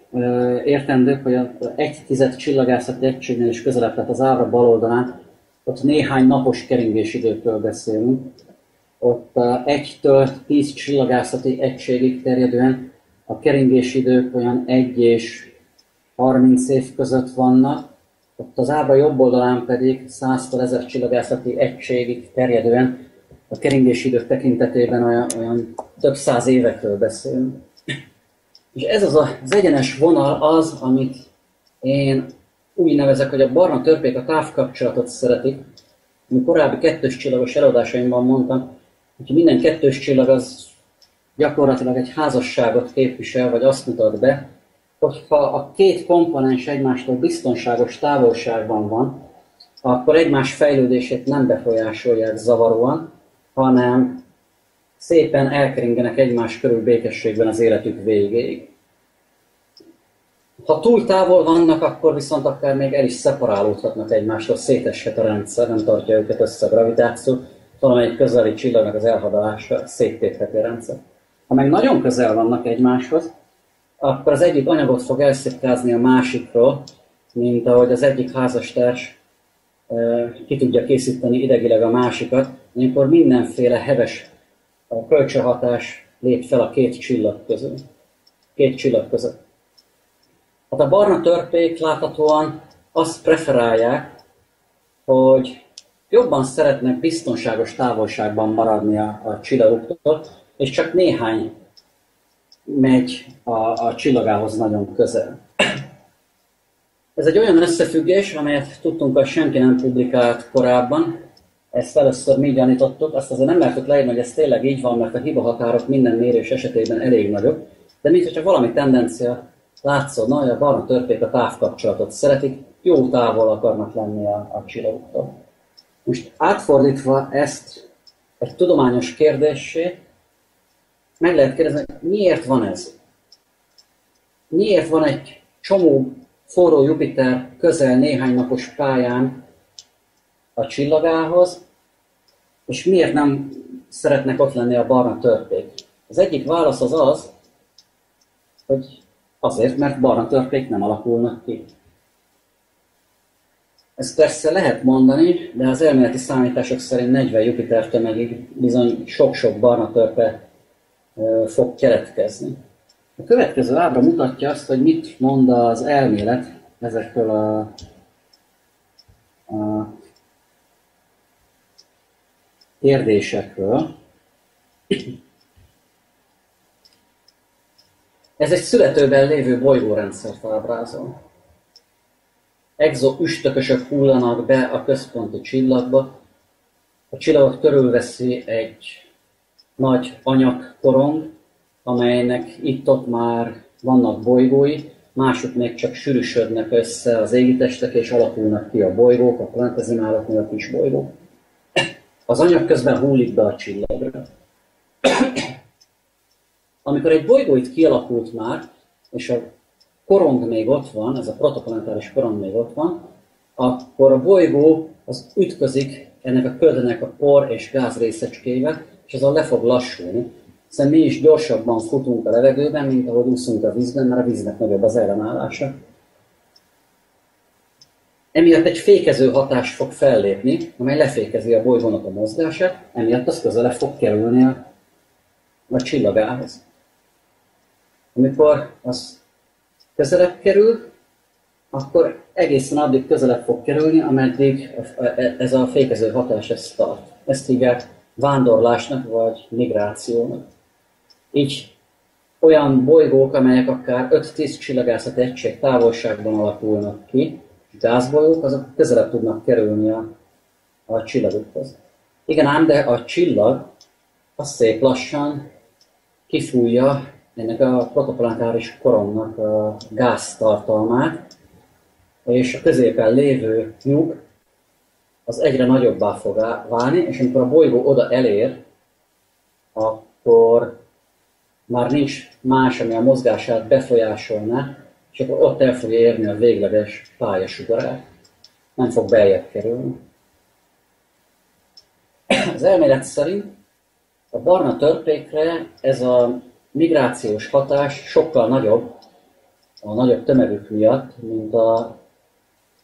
értendők, hogy a egy tized csillagászati egységnél is közelebb, tehát az ábra bal oldalán, ott néhány napos keringésidőkről beszélünk. Ott egytől tíz csillagászati egységig terjedően a keringésidők olyan egy és 30 év között vannak, ott az ábra jobb oldalán pedig 100 1000 csillagászati egységig terjedően a keringésidők tekintetében olyan, olyan több száz évekről beszélünk. És ez az az egyenes vonal az, amit én úgy nevezek, hogy a barna törpék a távkapcsolatot szeretik. Ami korábbi kettős csillagos eladásaimban mondtam, hogy minden kettős csillag az gyakorlatilag egy házasságot képvisel, vagy azt mutat be, hogyha a két komponens egymástól biztonságos távolságban van, akkor egymás fejlődését nem befolyásolják zavaróan, hanem szépen elkeringenek egymás körül békességben az életük végéig. Ha túl távol vannak, akkor viszont akár még el is szeparálódhatnak egymástól, széteshet a rendszer, nem tartja őket össze a gravitáció, valamelyik közeli csillagnak az elhadalása széttétheti a rendszer. Ha meg nagyon közel vannak egymáshoz, akkor az egyik anyagot fog elszipkázni a másikról, mint ahogy az egyik házastárs ki tudja készíteni idegileg a másikat, amikor mindenféle heves kölcsönhatás lép fel a két csillag között. Két csillag között. Hát a barna törpék láthatóan azt preferálják, hogy jobban szeretnek biztonságos távolságban maradni a, a csillagoktól, és csak néhány megy a, a csillagához nagyon közel. Ez egy olyan összefüggés, amelyet tudtunk, hogy senki nem publikált korábban. Ezt először mi gyanítottuk, azt azért nem mertük leírni, hogy ez tényleg így van, mert a hiba határok minden mérés esetében elég nagyok. De mintha csak valami tendencia látszódna, hogy a barna törpék a távkapcsolatot szeretik, jó távol akarnak lenni a, a csillagoktól. Most átfordítva ezt egy tudományos kérdésé, meg lehet kérdezni, miért van ez? Miért van egy csomó forró Jupiter közel néhány napos pályán a csillagához, és miért nem szeretnek ott lenni a barna törpék? Az egyik válasz az az, hogy azért, mert barna törpék nem alakulnak ki. Ezt persze lehet mondani, de az elméleti számítások szerint 40 Jupiter tömegig bizony sok-sok barna törpe fog keletkezni. A következő ábra mutatja azt, hogy mit mond az elmélet ezekről a, a kérdésekről. Ez egy születőben lévő bolygórendszert ábrázol. Exo üstökösök hullanak be a központi csillagba, a csillagot körülveszi egy nagy anyagkorong, amelynek itt-ott már vannak bolygói, mások még csak sűrűsödnek össze az égitestek, és alakulnak ki a bolygók, a plantezimáloknél a kis bolygók. Az anyag közben hullik be a csillagra. Amikor egy bolygó itt kialakult már, és a korong még ott van, ez a protoplanetáris korong még ott van, akkor a bolygó az ütközik ennek a ködnek a por és gáz részecskével, és azon le fog lassulni, hiszen mi is gyorsabban futunk a levegőben, mint ahogy úszunk a vízben, mert a víznek nagyobb az ellenállása. Emiatt egy fékező hatás fog fellépni, amely lefékezi a bolygónak a mozgását, emiatt az közele fog kerülni a, a csillagához. Amikor az közelebb kerül, akkor egészen addig közelebb fog kerülni, ameddig ez a fékező hatás ezt tart. Ezt hívják vándorlásnak vagy migrációnak. Így olyan bolygók, amelyek akár 5-10 csillagászat egység távolságban alakulnak ki, gázbolygók, azok közelebb tudnak kerülni a, a csillagokhoz. Igen ám, de a csillag az szép lassan kifújja ennek a protoplanetáris korongnak a gáztartalmát, és a középen lévő lyuk az egyre nagyobbá fog válni, és amikor a bolygó oda elér, akkor már nincs más, ami a mozgását befolyásolná, és akkor ott el fogja érni a végleges pályasugarát. Nem fog beljebb kerülni. Az elmélet szerint a barna törpékre ez a migrációs hatás sokkal nagyobb, a nagyobb tömegük miatt, mint a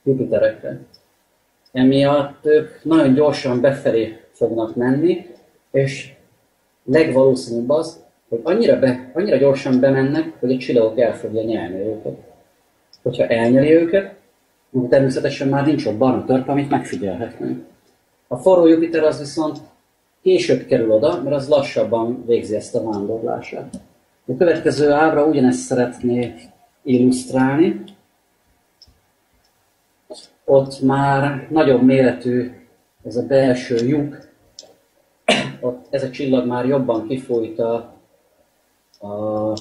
Jupiterekre. Emiatt ők nagyon gyorsan befelé fognak menni, és legvalószínűbb az, hogy annyira, be, annyira gyorsan bemennek, hogy a csillagok el fogja nyelni őket. Hogyha elnyeli őket, akkor természetesen már nincs ott barna törp, amit megfigyelhetnek. A forró Jupiter az viszont később kerül oda, mert az lassabban végzi ezt a vándorlását. A következő ábra ugyanezt szeretné illusztrálni. Ott már nagyobb méretű ez a belső lyuk, ott ez a csillag már jobban kifújt a a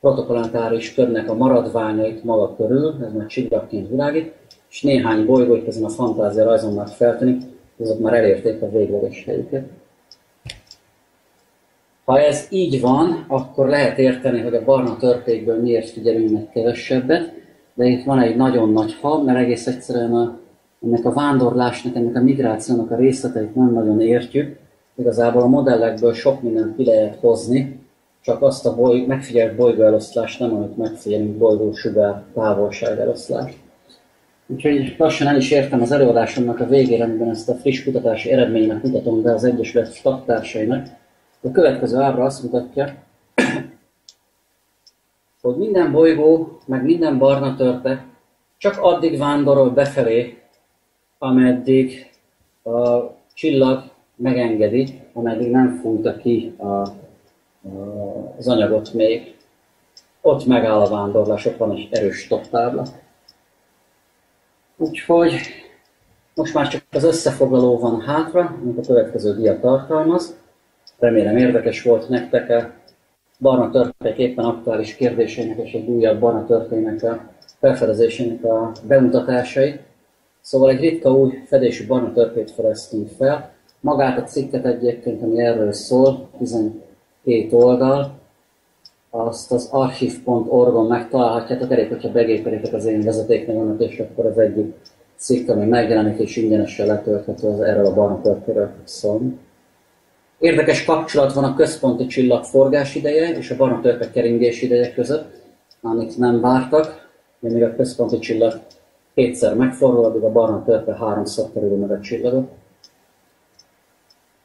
protokolátáris körnek a maradványait maga körül, ez már csillagként világít, és néhány bolygó itt ezen a fantázia rajzon feltűnik, azok már elérték a végleges helyüket. Ha ez így van, akkor lehet érteni, hogy a barna törpékből miért figyelünk meg kevesebbet, de itt van egy nagyon nagy ha, mert egész egyszerűen a, ennek a vándorlásnak, ennek a migrációnak a részleteit nem nagyon értjük. Igazából a modellekből sok mindent ki lehet hozni, csak azt a boly, megfigyelt bolygóeloszlást nem, amit megfigyelünk bolygósugár távolságeloszlást. Úgyhogy lassan el is értem az előadásomnak a végére, amiben ezt a friss kutatási eredménynek mutatom be az Egyesület stadtársainak. A következő ábra azt mutatja, hogy minden bolygó, meg minden barna törpe csak addig vándorol befelé, ameddig a csillag megengedi, ameddig nem fújta ki a, az anyagot még. Ott megáll a vándorlás, ott van egy erős stopptábla. Úgyhogy most már csak az összefoglaló van hátra, amit a következő dia tartalmaz. Remélem érdekes volt nektek a barna törpék éppen aktuális kérdésének és egy újabb barna történek a felfedezésének a bemutatásai. Szóval egy ritka új fedésű barna törpét fedeztünk fel. Magát a cikket egyébként, ami erről szól, 12 oldal, azt az archiv.org-on megtalálhatjátok, elég, hogyha begépelitek az én vezetéknevemet, és akkor az egyik cikk, ami megjelenik és ingyenesen letölthető, az erről a barna törpéről szólni. Érdekes kapcsolat van a központi csillag forgás ideje és a barna törpe keringés ideje között, amit nem vártak, még a központi csillag kétszer megfordul, addig a barna törpe háromszor kerül meg a csillagot.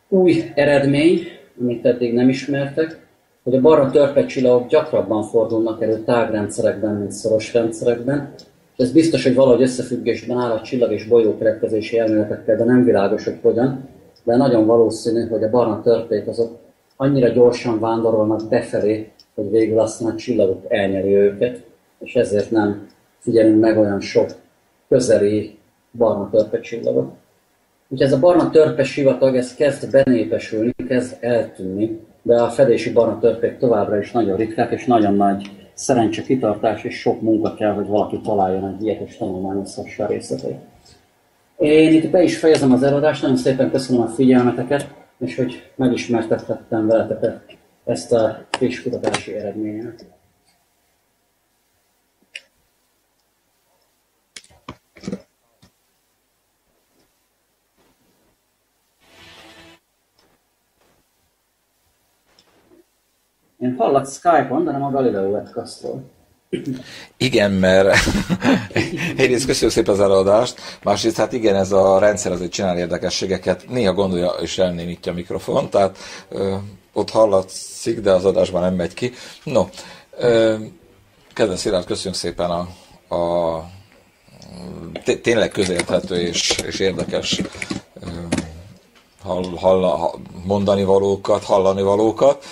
Új eredmény, amit eddig nem ismertek, hogy a barna törpe csillagok gyakrabban fordulnak elő tágrendszerekben, mint szoros rendszerekben, és ez biztos, hogy valahogy összefüggésben áll a csillag és bolygó keretkezési elméletekkel, de nem világos, hogy hogyan de nagyon valószínű, hogy a barna törpék azok annyira gyorsan vándorolnak befelé, hogy végül aztán a csillagok elnyeri őket, és ezért nem figyelünk meg olyan sok közeli barna törpe csillagot. Úgyhogy ez a barna törpe sivatag, ez kezd benépesülni, kezd eltűnni, de a fedési barna törpék továbbra is nagyon ritkák, és nagyon nagy szerencse kitartás, és sok munka kell, hogy valaki találjon egy ilyet, és tanulmányozhassa a részleteit. Én itt be is fejezem az előadást, nagyon szépen köszönöm a figyelmeteket, és hogy megismertethettem veletek ezt a friss kutatási eredményet. Én hallak Skype-on, de nem a Galileo webcast-ról. Igen, mert egyrészt köszönjük szépen az előadást, másrészt hát igen, ez a rendszer azért csinál érdekességeket, néha gondolja és elnémítja a mikrofon, tehát ö, ott hallatszik, de az adásban nem megy ki. No, ö, kedves Szilárd, köszönjük szépen a, a tényleg közérthető és, és érdekes hall, hall, mondani valókat, hallani valókat.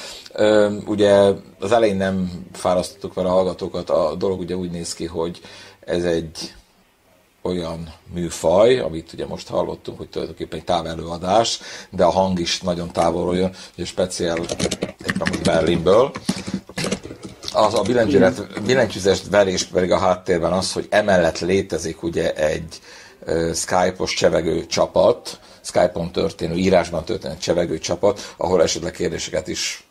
Ugye az elején nem fárasztottuk vele a hallgatókat, a dolog ugye úgy néz ki, hogy ez egy olyan műfaj, amit ugye most hallottunk, hogy tulajdonképpen egy távelőadás, de a hang is nagyon távolról jön, ugye speciál éppen most Berlinből. Az a billentyűzes verés pedig a háttérben az, hogy emellett létezik ugye egy Skype-os csevegő csapat, Skype-on történő, írásban történő csevegő csapat, ahol esetleg kérdéseket is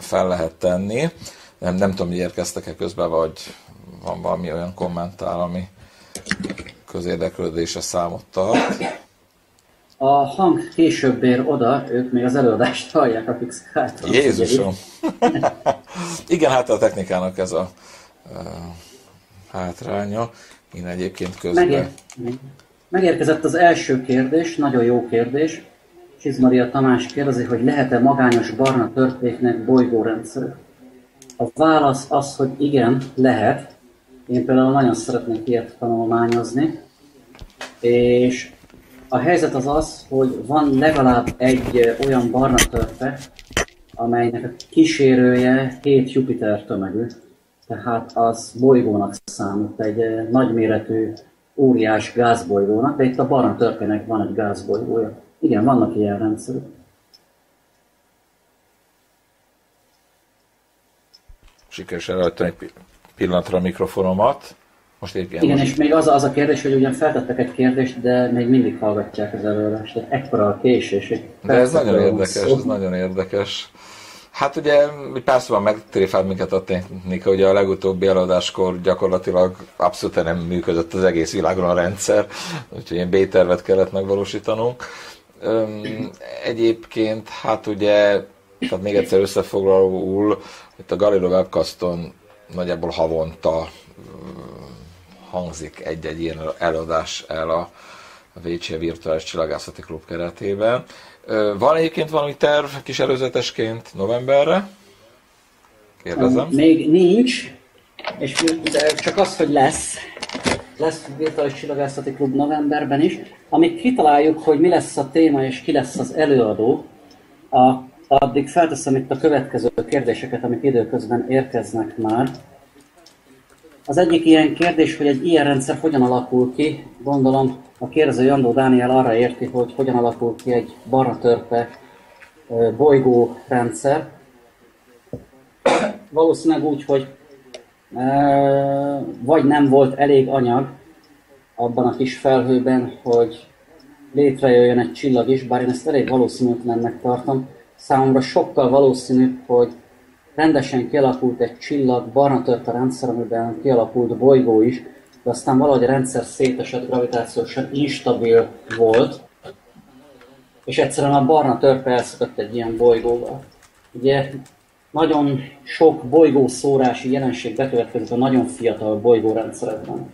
fel lehet tenni. Nem, nem tudom, hogy érkeztek-e közben, vagy van valami olyan kommentár, ami közérdeklődése számot tart. A hang később ér oda, ők még az előadást hallják, akik skype Jézusom! Igen, hát a technikának ez a uh, hátránya. Én egyébként közben... Megér... Megérkezett az első kérdés, nagyon jó kérdés. Csiz Maria Tamás kérdezi, hogy lehet-e magányos barna törpéknek bolygórendszer? A válasz az, hogy igen, lehet. Én például nagyon szeretnék ilyet tanulmányozni. És a helyzet az az, hogy van legalább egy olyan barna törpe, amelynek a kísérője 7 Jupiter tömegű, tehát az bolygónak számít, egy nagyméretű óriás gázbolygónak, de itt a barna törpének van egy gázbolygója. Igen, vannak ilyen rendszerek. Sikeres előttem egy pillanatra a mikrofonomat. Most éppen Igen, most... és még az, az a kérdés, hogy ugyan feltettek egy kérdést, de még mindig hallgatják az előadást. Ekkora a késés. De ez nagyon érdekes, szó. ez nagyon érdekes. Hát ugye pár szóval megtréfált minket a technika, ugye a legutóbbi eladáskor gyakorlatilag abszolút nem működött az egész világon a rendszer, úgyhogy én B-tervet kellett megvalósítanunk. Öm, egyébként, hát ugye, tehát még egyszer összefoglalóul, itt a Galileo Webcaston nagyjából havonta hangzik egy-egy ilyen eladás el a VC Virtuális Csillagászati Klub keretében. Van egyébként valami terv kis előzetesként novemberre? Kérdezem. Még nincs, és csak az, hogy lesz. Lesz Virtuális Csillagászati Klub novemberben is. Amit kitaláljuk, hogy mi lesz a téma és ki lesz az előadó, a, addig felteszem itt a következő kérdéseket, amik időközben érkeznek már. Az egyik ilyen kérdés, hogy egy ilyen rendszer hogyan alakul ki, gondolom a kérdező Jandó Dániel arra érti, hogy hogyan alakul ki egy barna törpe bolygó rendszer. Valószínűleg úgy, hogy vagy nem volt elég anyag abban a kis felhőben, hogy létrejöjjön egy csillag is, bár én ezt elég valószínűtlennek tartom. Számomra sokkal valószínűbb, hogy rendesen kialakult egy csillag, barna tört a rendszer, amiben kialakult bolygó is, de aztán valahogy a rendszer szétesett, gravitációsan instabil volt, és egyszerűen a barna törpe elszakadt egy ilyen bolygóval. Ugye nagyon sok bolygószórási jelenség bekövetkezik a nagyon fiatal bolygórendszerekben.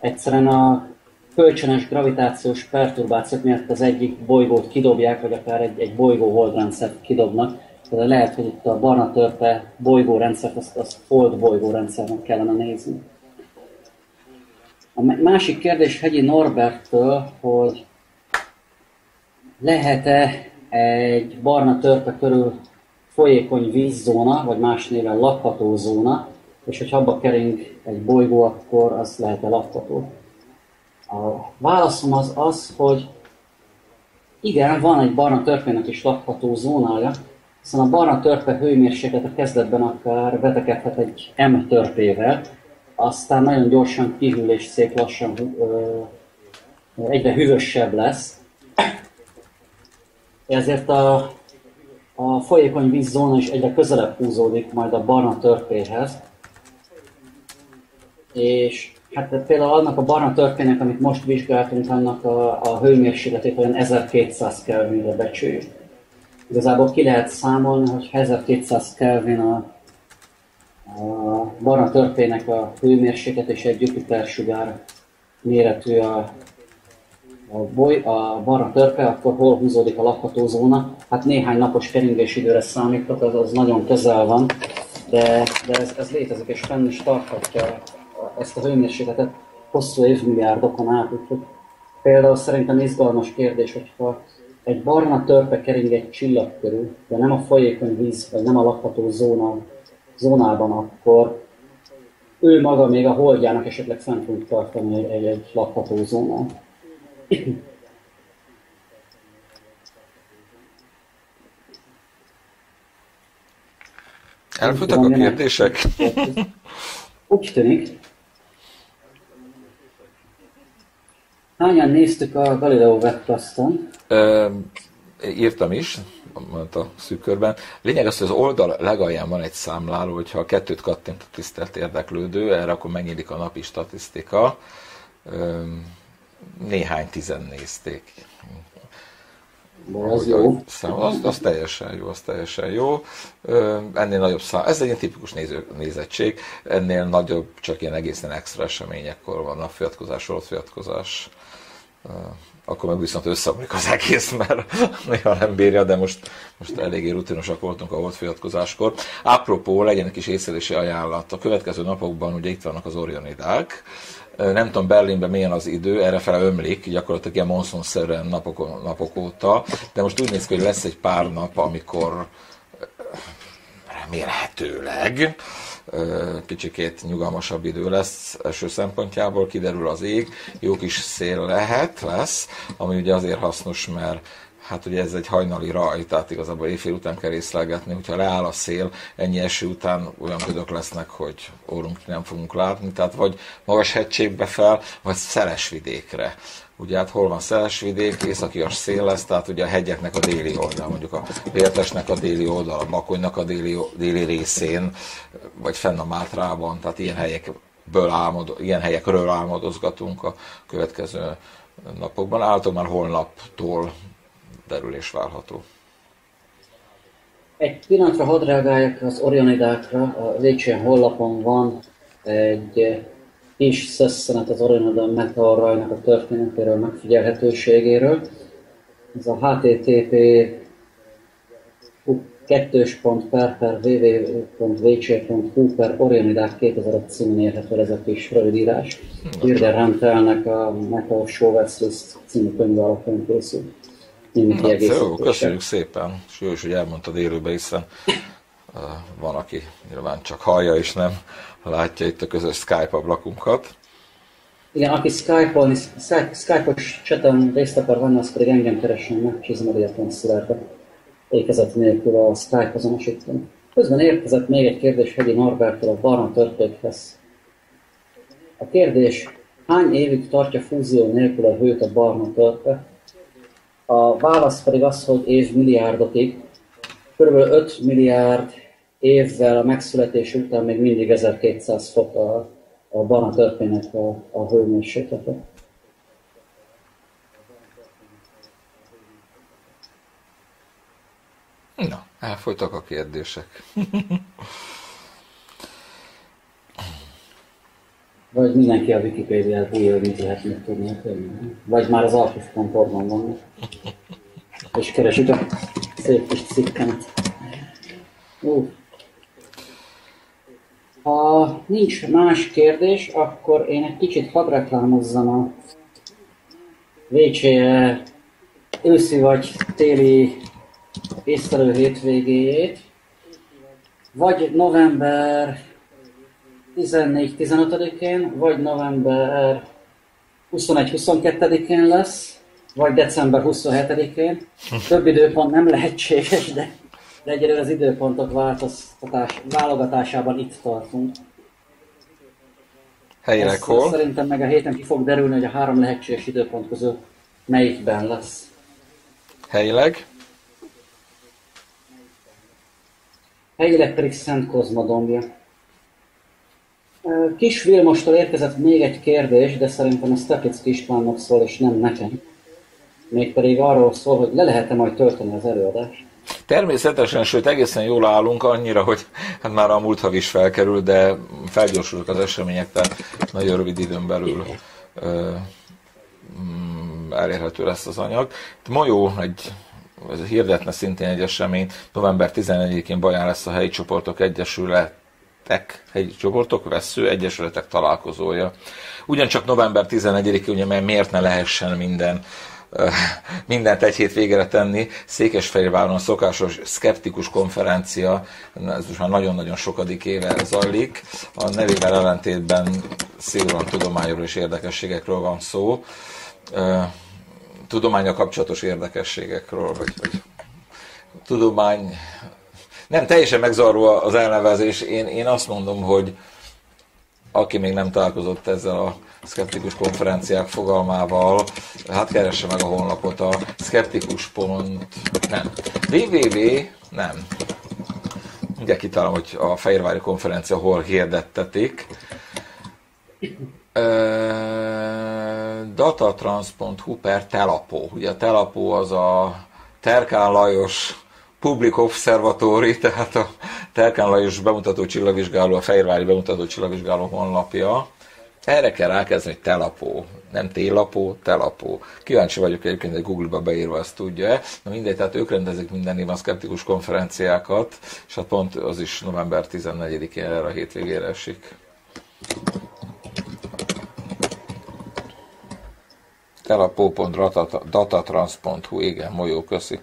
Egyszerűen a kölcsönös gravitációs perturbációk miatt az egyik bolygót kidobják, vagy akár egy, egy bolygó holdrendszert kidobnak, tehát lehet, hogy itt a barna törpe bolygórendszert, azt, azt Fold bolygórendszernek kellene nézni. A másik kérdés Hegyi Norberttől, hogy lehet-e egy barna törpe körül folyékony vízzóna, vagy más néven lakható zóna, és hogy abba kering egy bolygó, akkor az lehet-e lakható? A válaszom az az, hogy igen, van egy barna törpének is lakható zónája, hiszen a barna törpe hőmérséklet a kezdetben akár betekedhet egy M törpével, aztán nagyon gyorsan kihűl és szép lassan ö, egyre hűvösebb lesz. Ezért a, a folyékony vízzóna is egyre közelebb húzódik majd a barna törpéhez. És hát például annak a barna törpének, amit most vizsgáltunk, annak a, a hőmérsékletét olyan 1200 Kelvinre becsüljük. Igazából ki lehet számolni, hogy 1200 Kelvin a, a barna törpének a hőmérséklet és egy Jupiter sugár méretű a, a, boly, a barna törpe, akkor hol húzódik a lakható zóna? Hát néhány napos időre számíthat, az, az nagyon közel van, de, de ez, ez létezik és fenn is tarthatja ezt a hőmérsékletet hosszú évmilliárdokon át. Úgyhogy például szerintem izgalmas kérdés, hogyha egy barna törpe kering egy csillag körül, de nem a folyékony víz, vagy nem a lakható zóna, zónában, akkor ő maga még a holdjának esetleg fent tud tartani egy, egy, egy lakható zónán. Elfogytak a kérdések? Úgy tűnik. Hányan néztük a Galileo webcaston? írtam is, a szűkörben. Lényeg az, hogy az oldal legalján van egy számláló, hogyha a kettőt kattint a tisztelt érdeklődő, erre akkor megnyílik a napi statisztika. Néhány tizen nézték. az jó. Szám, az, az, teljesen jó, az teljesen jó. Ennél nagyobb szám, ez egy ilyen tipikus néző, nézettség, ennél nagyobb, csak ilyen egészen extra eseményekkor van a fiatkozás, fiatkozás akkor meg viszont összeomlik az egész, mert néha nem bírja, de most, most eléggé rutinosak voltunk a holdfiatkozáskor. Apropó, legyen egy kis észrelési ajánlat. A következő napokban ugye itt vannak az Orionidák, nem tudom Berlinben milyen az idő, erre fel ömlik, gyakorlatilag ilyen monszonszerűen napok, napok óta, de most úgy néz ki, hogy lesz egy pár nap, amikor remélhetőleg kicsikét nyugalmasabb idő lesz első szempontjából, kiderül az ég, jó kis szél lehet, lesz, ami ugye azért hasznos, mert hát ugye ez egy hajnali raj, tehát igazából éjfél után kell észlelgetni, hogyha leáll a szél, ennyi eső után olyan ködök lesznek, hogy órunk nem fogunk látni, tehát vagy magas hegységbe fel, vagy szeles vidékre. Ugye hát hol van szeles vidék, északias szél lesz, tehát ugye a hegyeknek a déli oldal, mondjuk a Vértesnek a déli oldal, a Bakonynak a déli, déli részén, vagy fenn a Mátrában, tehát ilyen helyekből álmod, ilyen helyekről álmodozgatunk a következő napokban. Általában már holnaptól derülés várható. Egy pillanatra hadd reagáljak az Orionidákra. Az HN honlapon van egy kis szösszenet az Orionida meteorrajnak a történetéről, megfigyelhetőségéről. Ez a http 2 per per www.vc.hu per Orionidák 2000 címén érhető ez a kis rövid írás. Birder Rantelnek a Meteor Showers List című könyve alapján készült némi Jó, köszönjük szépen, és jó is, hogy elmondtad élőbe, hiszen uh, van, aki nyilván csak hallja és nem látja itt a közös Skype ablakunkat. Igen, aki Skype-on, Skype-os chaten részt akar venni, az pedig engem keressen meg, Csizmadia.com születe. Ékezet nélkül a Skype azonosítani. Közben érkezett még egy kérdés Hegyi Norbertől a Barna törpékhez. A kérdés, hány évig tartja fúzió nélkül a hőt a barna törpe? A válasz pedig az, hogy évmilliárdokig, kb. 5 milliárd évvel a megszületés után még mindig 1200 fok a, a barna törpének a, a hőmérséklete. Na, elfolytak a kérdések. Vagy mindenki a Wikipédiát bújolni lehet tudni. Vagy már az archiv.org-on van. És keresik a szép kis cikkemet. Uh. Ha nincs más kérdés, akkor én egy kicsit hadd reklámozzam a VCE őszi vagy téli észtelő hétvégéjét. Vagy november 14-15-én, vagy november 21-22-én lesz, vagy december 27-én. Több időpont nem lehetséges, de, de egyelőre az időpontok változtatás, válogatásában itt tartunk. Helyileg hol? Szerintem meg a héten ki fog derülni, hogy a három lehetséges időpont közül melyikben lesz. Helyileg? Helyileg pedig Szent Kozma dombja. Kis Vilmostól érkezett még egy kérdés, de szerintem a Stepicki Istvánnak szól, és nem nekem. Mégpedig arról szól, hogy le lehet-e majd tölteni az előadást. Természetesen, sőt egészen jól állunk annyira, hogy hát már a múlt hav is felkerül, de felgyorsulnak az események, tehát nagyon rövid időn belül ö, mm, elérhető lesz az anyag. Ma jó, egy ez hirdetne szintén egy esemény. November 11-én Baján lesz a helyi csoportok egyesület egyesületek, helyi csoportok, vesző egyesületek találkozója. Ugyancsak november 11-én, ugye, mert miért ne lehessen minden mindent egy hét végére tenni. Székesfehérváron a szokásos szkeptikus konferencia, ez most már nagyon-nagyon sokadik éve zajlik. A nevével ellentétben szigorúan tudományról és érdekességekről van szó. Tudománya kapcsolatos érdekességekről, vagy, vagy tudomány nem, teljesen megzaró az elnevezés. Én, én azt mondom, hogy aki még nem találkozott ezzel a szkeptikus konferenciák fogalmával, hát keresse meg a honlapot a skeptikus. nem, www, nem. Ugye kitalálom, hogy a Fehérvári konferencia hol hirdettetik. datatrans.hu per telapó. Ugye a telapó az a Terkán Lajos Public Observatory, tehát a Terkán Lajos bemutató csillagvizsgáló, a Fehérvári bemutató csillagvizsgáló honlapja. Erre kell rákezdeni, hogy telapó, nem télapó, telapó. Kíváncsi vagyok egyébként, hogy Google-ba beírva ezt tudja-e. Na mindegy, tehát ők rendezik minden évben szkeptikus konferenciákat, és hát pont az is november 14-én erre a hétvégére esik. telapó.datatrans.hu, igen, molyó, köszi.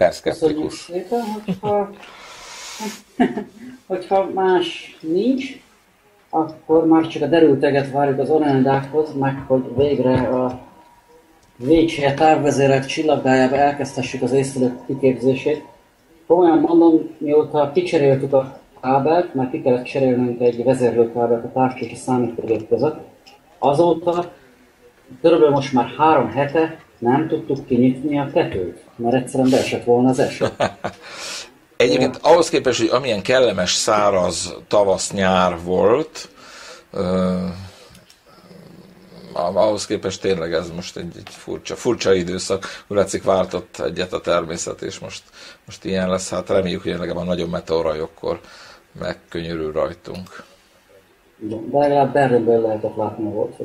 Perszkeptikus. szépen, hogyha, hogyha más nincs, akkor már csak a derülteget várjuk az Onendákhoz, meg hogy végre a VC távvezérelt csillagdájába elkezdhessük az észlelők kiképzését. Komolyan mondom, mióta kicseréltük a kábelt, mert ki kellett cserélnünk egy vezérlőkábelt a távcső és a számítógép között, azóta körülbelül most már három hete nem tudtuk kinyitni a tetőt, mert egyszerűen beesett volna az eső. Egyébként ahhoz képest, hogy amilyen kellemes, száraz tavasz-nyár volt, ahhoz képest tényleg ez most egy, egy furcsa, furcsa időszak. Úgy látszik váltott egyet a természet, és most, most ilyen lesz. Hát reméljük, hogy legalább a nagyobb meteorajokkor megkönyörül rajtunk. De legalább Berlinben lehetett látni a volt.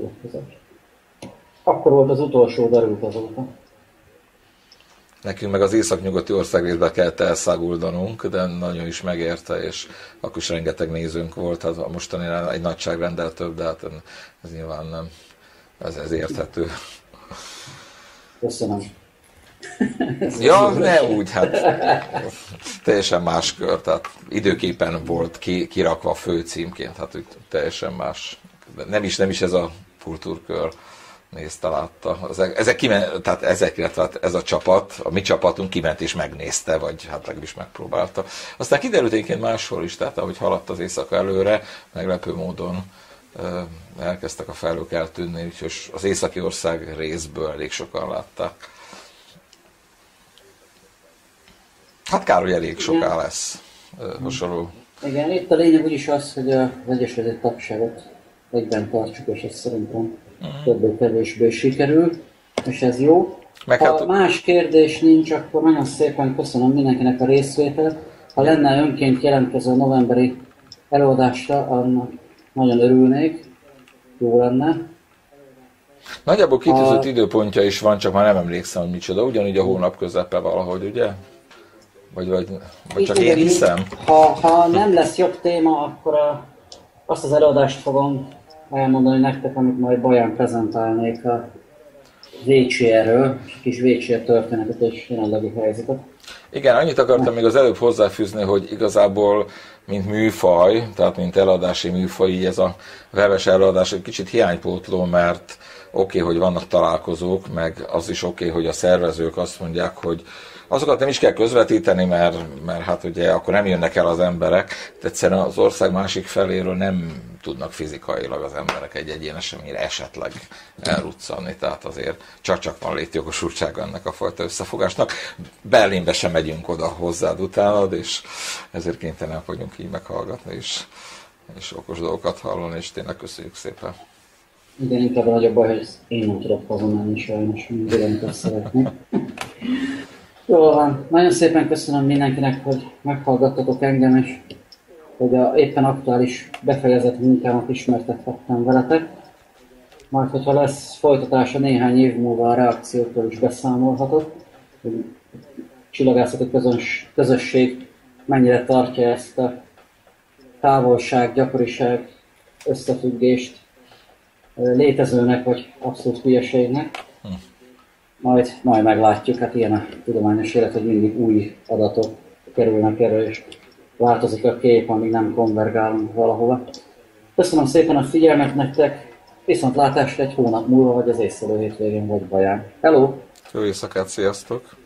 Akkor volt az utolsó derült azóta. Nekünk meg az északnyugati országrészbe kellett elszáguldanunk, de nagyon is megérte, és akkor is rengeteg nézőnk volt, hát a mostani egy nagyságrendel több, de hát ez nyilván nem, ez, ez érthető. Köszönöm. ja, ne úgy, hát teljesen más kör, tehát időképpen volt ki, kirakva főcímként, hát úgy teljesen más. Nem is, nem is ez a kultúrkör nézte, látta. Ezek, ezek kiment, tehát ezek, illetve hát ez a csapat, a mi csapatunk kiment és megnézte, vagy hát legalábbis megpróbálta. Aztán kiderült egyébként máshol is, tehát ahogy haladt az éjszaka előre, meglepő módon elkezdtek a felők eltűnni, úgyhogy az északi ország részből elég sokan látták. Hát kár, hogy elég soká lesz hasonló. Igen, itt a lényeg úgyis az, hogy a vegyesvedett tagságot egyben tartsuk, és ez szerintem. Többé-kevésbé sikerül, és ez jó. Meg ha hát... más kérdés nincs, akkor nagyon szépen köszönöm mindenkinek a részvételt. Ha lenne önként jelentkező a novemberi előadásra, annak nagyon örülnék, jó lenne. Nagyjából kitűzött a... időpontja is van, csak már nem emlékszem, hogy micsoda. Ugyanúgy a hónap közepe valahogy, ugye? Vagy, vagy, vagy csak Igen, én hiszem? Ha, ha nem lesz jobb téma, akkor a, azt az előadást fogom elmondani nektek, amit majd Baján prezentálnék a VCR-ről, kis VCR történetet és jelenlegi helyzetet. Igen, annyit akartam még az előbb hozzáfűzni, hogy igazából mint műfaj, tehát mint eladási műfaj, így ez a webes eladás egy kicsit hiánypótló, mert oké, okay, hogy vannak találkozók, meg az is oké, okay, hogy a szervezők azt mondják, hogy azokat nem is kell közvetíteni, mert, mert hát ugye akkor nem jönnek el az emberek, de egyszerűen az ország másik feléről nem tudnak fizikailag az emberek egy-egy ilyen eseményre esetleg elruccanni, tehát azért csak-csak van létjogosultsága ennek a fajta összefogásnak. Berlinbe sem megyünk oda hozzád utánad, és ezért kénytelenek vagyunk így meghallgatni, és, és okos dolgokat hallani, és tényleg köszönjük szépen. Igen, inkább a nagyobb baj, hogy én nem tudok hazamenni sajnos, mint szeretnék. Jól van. Nagyon szépen köszönöm mindenkinek, hogy meghallgattatok engem, és hogy a éppen aktuális befejezett munkámat ismertethettem veletek. Majd, hogyha lesz folytatása néhány év múlva a reakciótól is beszámolhatok, hogy csillagászati közöns, közösség mennyire tartja ezt a távolság, gyakoriság, összefüggést létezőnek, vagy abszolút hülyeségnek. Majd, majd meglátjuk, hát ilyen a tudományos élet, hogy mindig új adatok kerülnek erre, és változik a kép, amíg nem konvergálunk valahova. Köszönöm szépen a figyelmet nektek, viszont látásra egy hónap múlva, vagy az észlelő hétvégén vagy baján. Hello! Jó éjszakát, sziasztok!